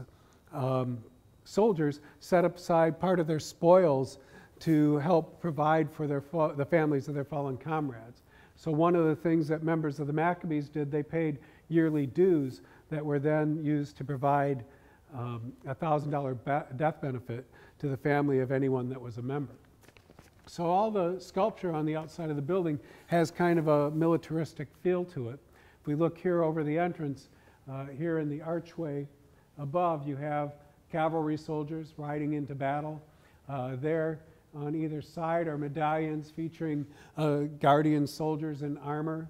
um, soldiers set aside part of their spoils to help provide for their the families of their fallen comrades. So one of the things that members of the Maccabees did, they paid yearly dues that were then used to provide um, a $1,000 death benefit to the family of anyone that was a member. So all the sculpture on the outside of the building has kind of a militaristic feel to it. If we look here over the entrance, uh, here in the archway above, you have cavalry soldiers riding into battle. Uh, there on either side are medallions featuring uh, guardian soldiers in armor.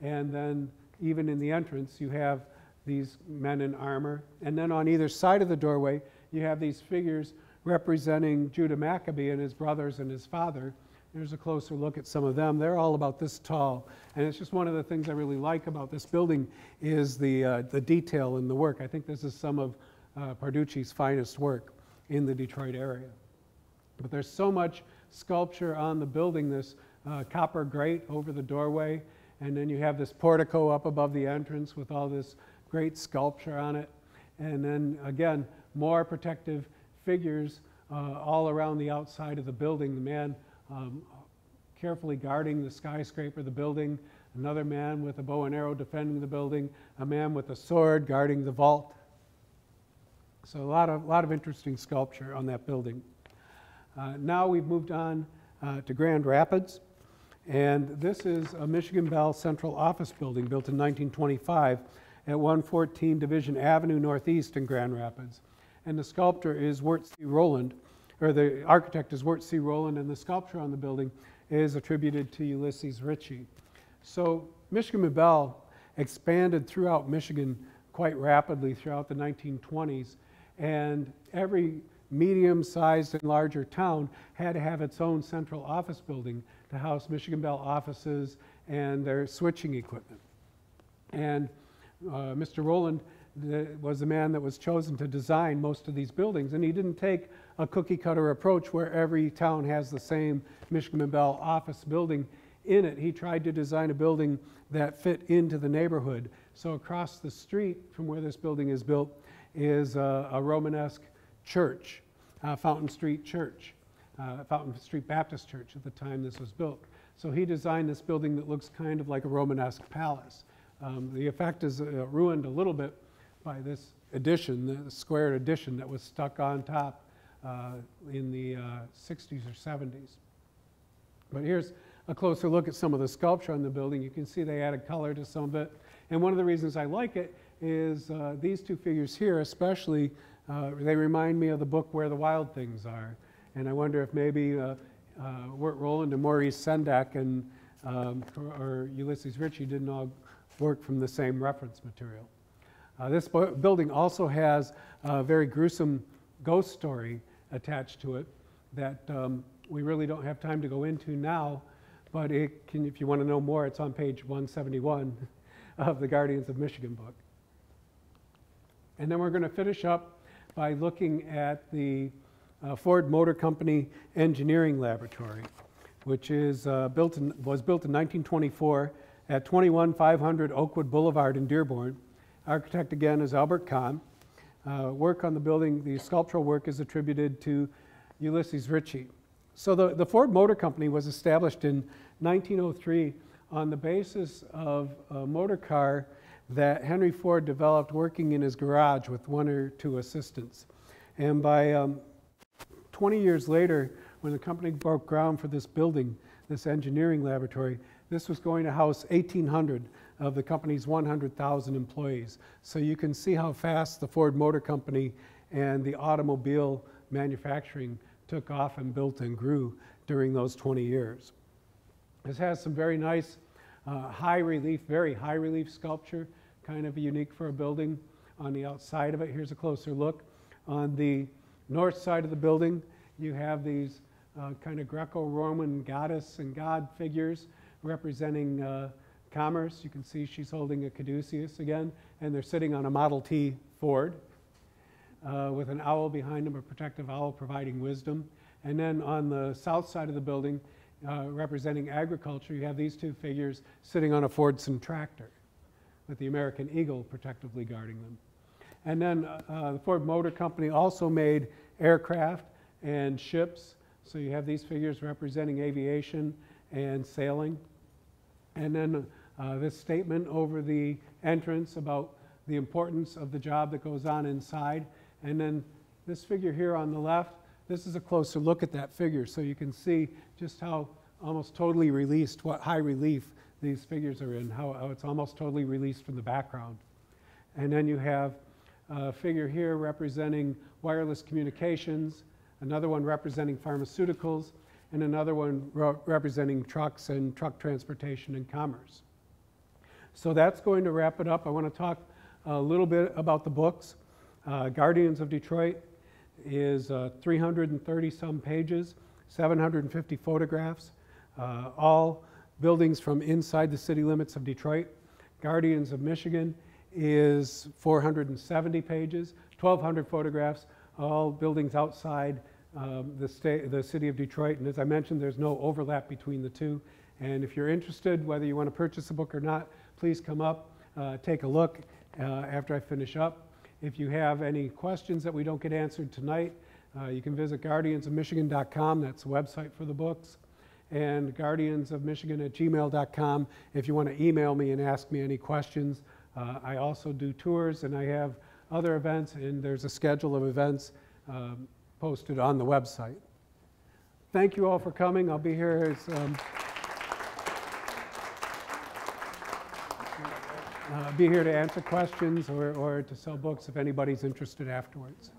And then even in the entrance, you have these men in armor. And then on either side of the doorway, you have these figures representing Judah Maccabee and his brothers and his father. There's a closer look at some of them. They're all about this tall. And it's just one of the things I really like about this building is the, uh, the detail in the work. I think this is some of uh, Parducci's finest work in the Detroit area. But there's so much sculpture on the building, this uh, copper grate over the doorway, and then you have this portico up above the entrance with all this great sculpture on it. And then again, more protective figures uh, all around the outside of the building. The man um, carefully guarding the skyscraper, the building, another man with a bow and arrow defending the building, a man with a sword guarding the vault. So a lot of, lot of interesting sculpture on that building. Uh, now we've moved on uh, to Grand Rapids. And this is a Michigan Bell Central Office Building built in 1925 at 114 Division Avenue Northeast in Grand Rapids. And the sculptor is Wirt C. Rowland, or the architect is Wirt C. Rowland, and the sculpture on the building is attributed to Ulysses Ricci. So Michigan Bell expanded throughout Michigan quite rapidly throughout the 1920s, and every medium-sized and larger town had to have its own central office building to house Michigan Bell offices and their switching equipment. And uh, Mr. Rowland was the man that was chosen to design most of these buildings, and he didn't take a cookie cutter approach where every town has the same Michigan Bell office building in it. He tried to design a building that fit into the neighborhood. So across the street from where this building is built is a, a Romanesque church, uh, Fountain Street Church, uh, Fountain Street Baptist Church at the time this was built. So he designed this building that looks kind of like a Romanesque palace. Um, the effect is uh, ruined a little bit by this addition, the squared addition that was stuck on top uh, in the 60s uh, or 70s. But here's a closer look at some of the sculpture on the building. You can see they added color to some of it. And one of the reasons I like it is uh, these two figures here, especially, uh, they remind me of the book Where the Wild Things Are. And I wonder if maybe uh, uh, Wirt Rowland and Maurice Sendak and um, or Ulysses Ricci didn't all work from the same reference material. Uh, this building also has a very gruesome ghost story attached to it that um, we really don't have time to go into now, but it can, if you want to know more, it's on page 171 of the Guardians of Michigan book. And then we're going to finish up by looking at the uh, Ford Motor Company Engineering Laboratory, which is, uh, built in, was built in 1924 at 21500 Oakwood Boulevard in Dearborn. Architect again is Albert Kahn. Uh, work on the building, the sculptural work is attributed to Ulysses Ricci. So the, the Ford Motor Company was established in 1903 on the basis of a motor car that Henry Ford developed working in his garage with one or two assistants. And by um, 20 years later, when the company broke ground for this building, this engineering laboratory, this was going to house 1,800 of the company's 100,000 employees. So you can see how fast the Ford Motor Company and the automobile manufacturing took off and built and grew during those 20 years. This has some very nice uh, high relief, very high relief sculpture, kind of unique for a building on the outside of it. Here's a closer look. On the north side of the building, you have these uh, kind of Greco-Roman goddess and god figures representing uh, commerce. You can see she's holding a caduceus again, and they're sitting on a Model T Ford uh, with an owl behind them, a protective owl providing wisdom. And then on the south side of the building, uh, representing agriculture, you have these two figures sitting on a Fordson tractor with the American eagle protectively guarding them. And then uh, the Ford Motor Company also made aircraft and ships. So you have these figures representing aviation and sailing. And then uh, this statement over the entrance about the importance of the job that goes on inside. And then this figure here on the left, this is a closer look at that figure so you can see just how almost totally released, what high relief these figures are in, how, how it's almost totally released from the background. And then you have a figure here representing wireless communications, another one representing pharmaceuticals, and another one re- representing trucks and truck transportation and commerce. So that's going to wrap it up. I want to talk a little bit about the books. Uh, Guardians of Detroit is uh, 330 some pages, 750 photographs, uh, all buildings from inside the city limits of Detroit. Guardians of Michigan is 470 pages, 1,200 photographs, all buildings outside um, the, state, the city of Detroit. And as I mentioned, there's no overlap between the two. And if you're interested, whether you want to purchase a book or not, please come up, uh, take a look uh, after I finish up. If you have any questions that we don't get answered tonight, uh, you can visit guardiansofmichigan.com. That's the website for the books. And guardiansofmichigan at gmail.com if you want to email me and ask me any questions. Uh, I also do tours and I have other events, and there's a schedule of events um, posted on the website. Thank you all for coming. I'll be here as. Um, uh, be here to answer questions or, or to sell books if anybody's interested afterwards.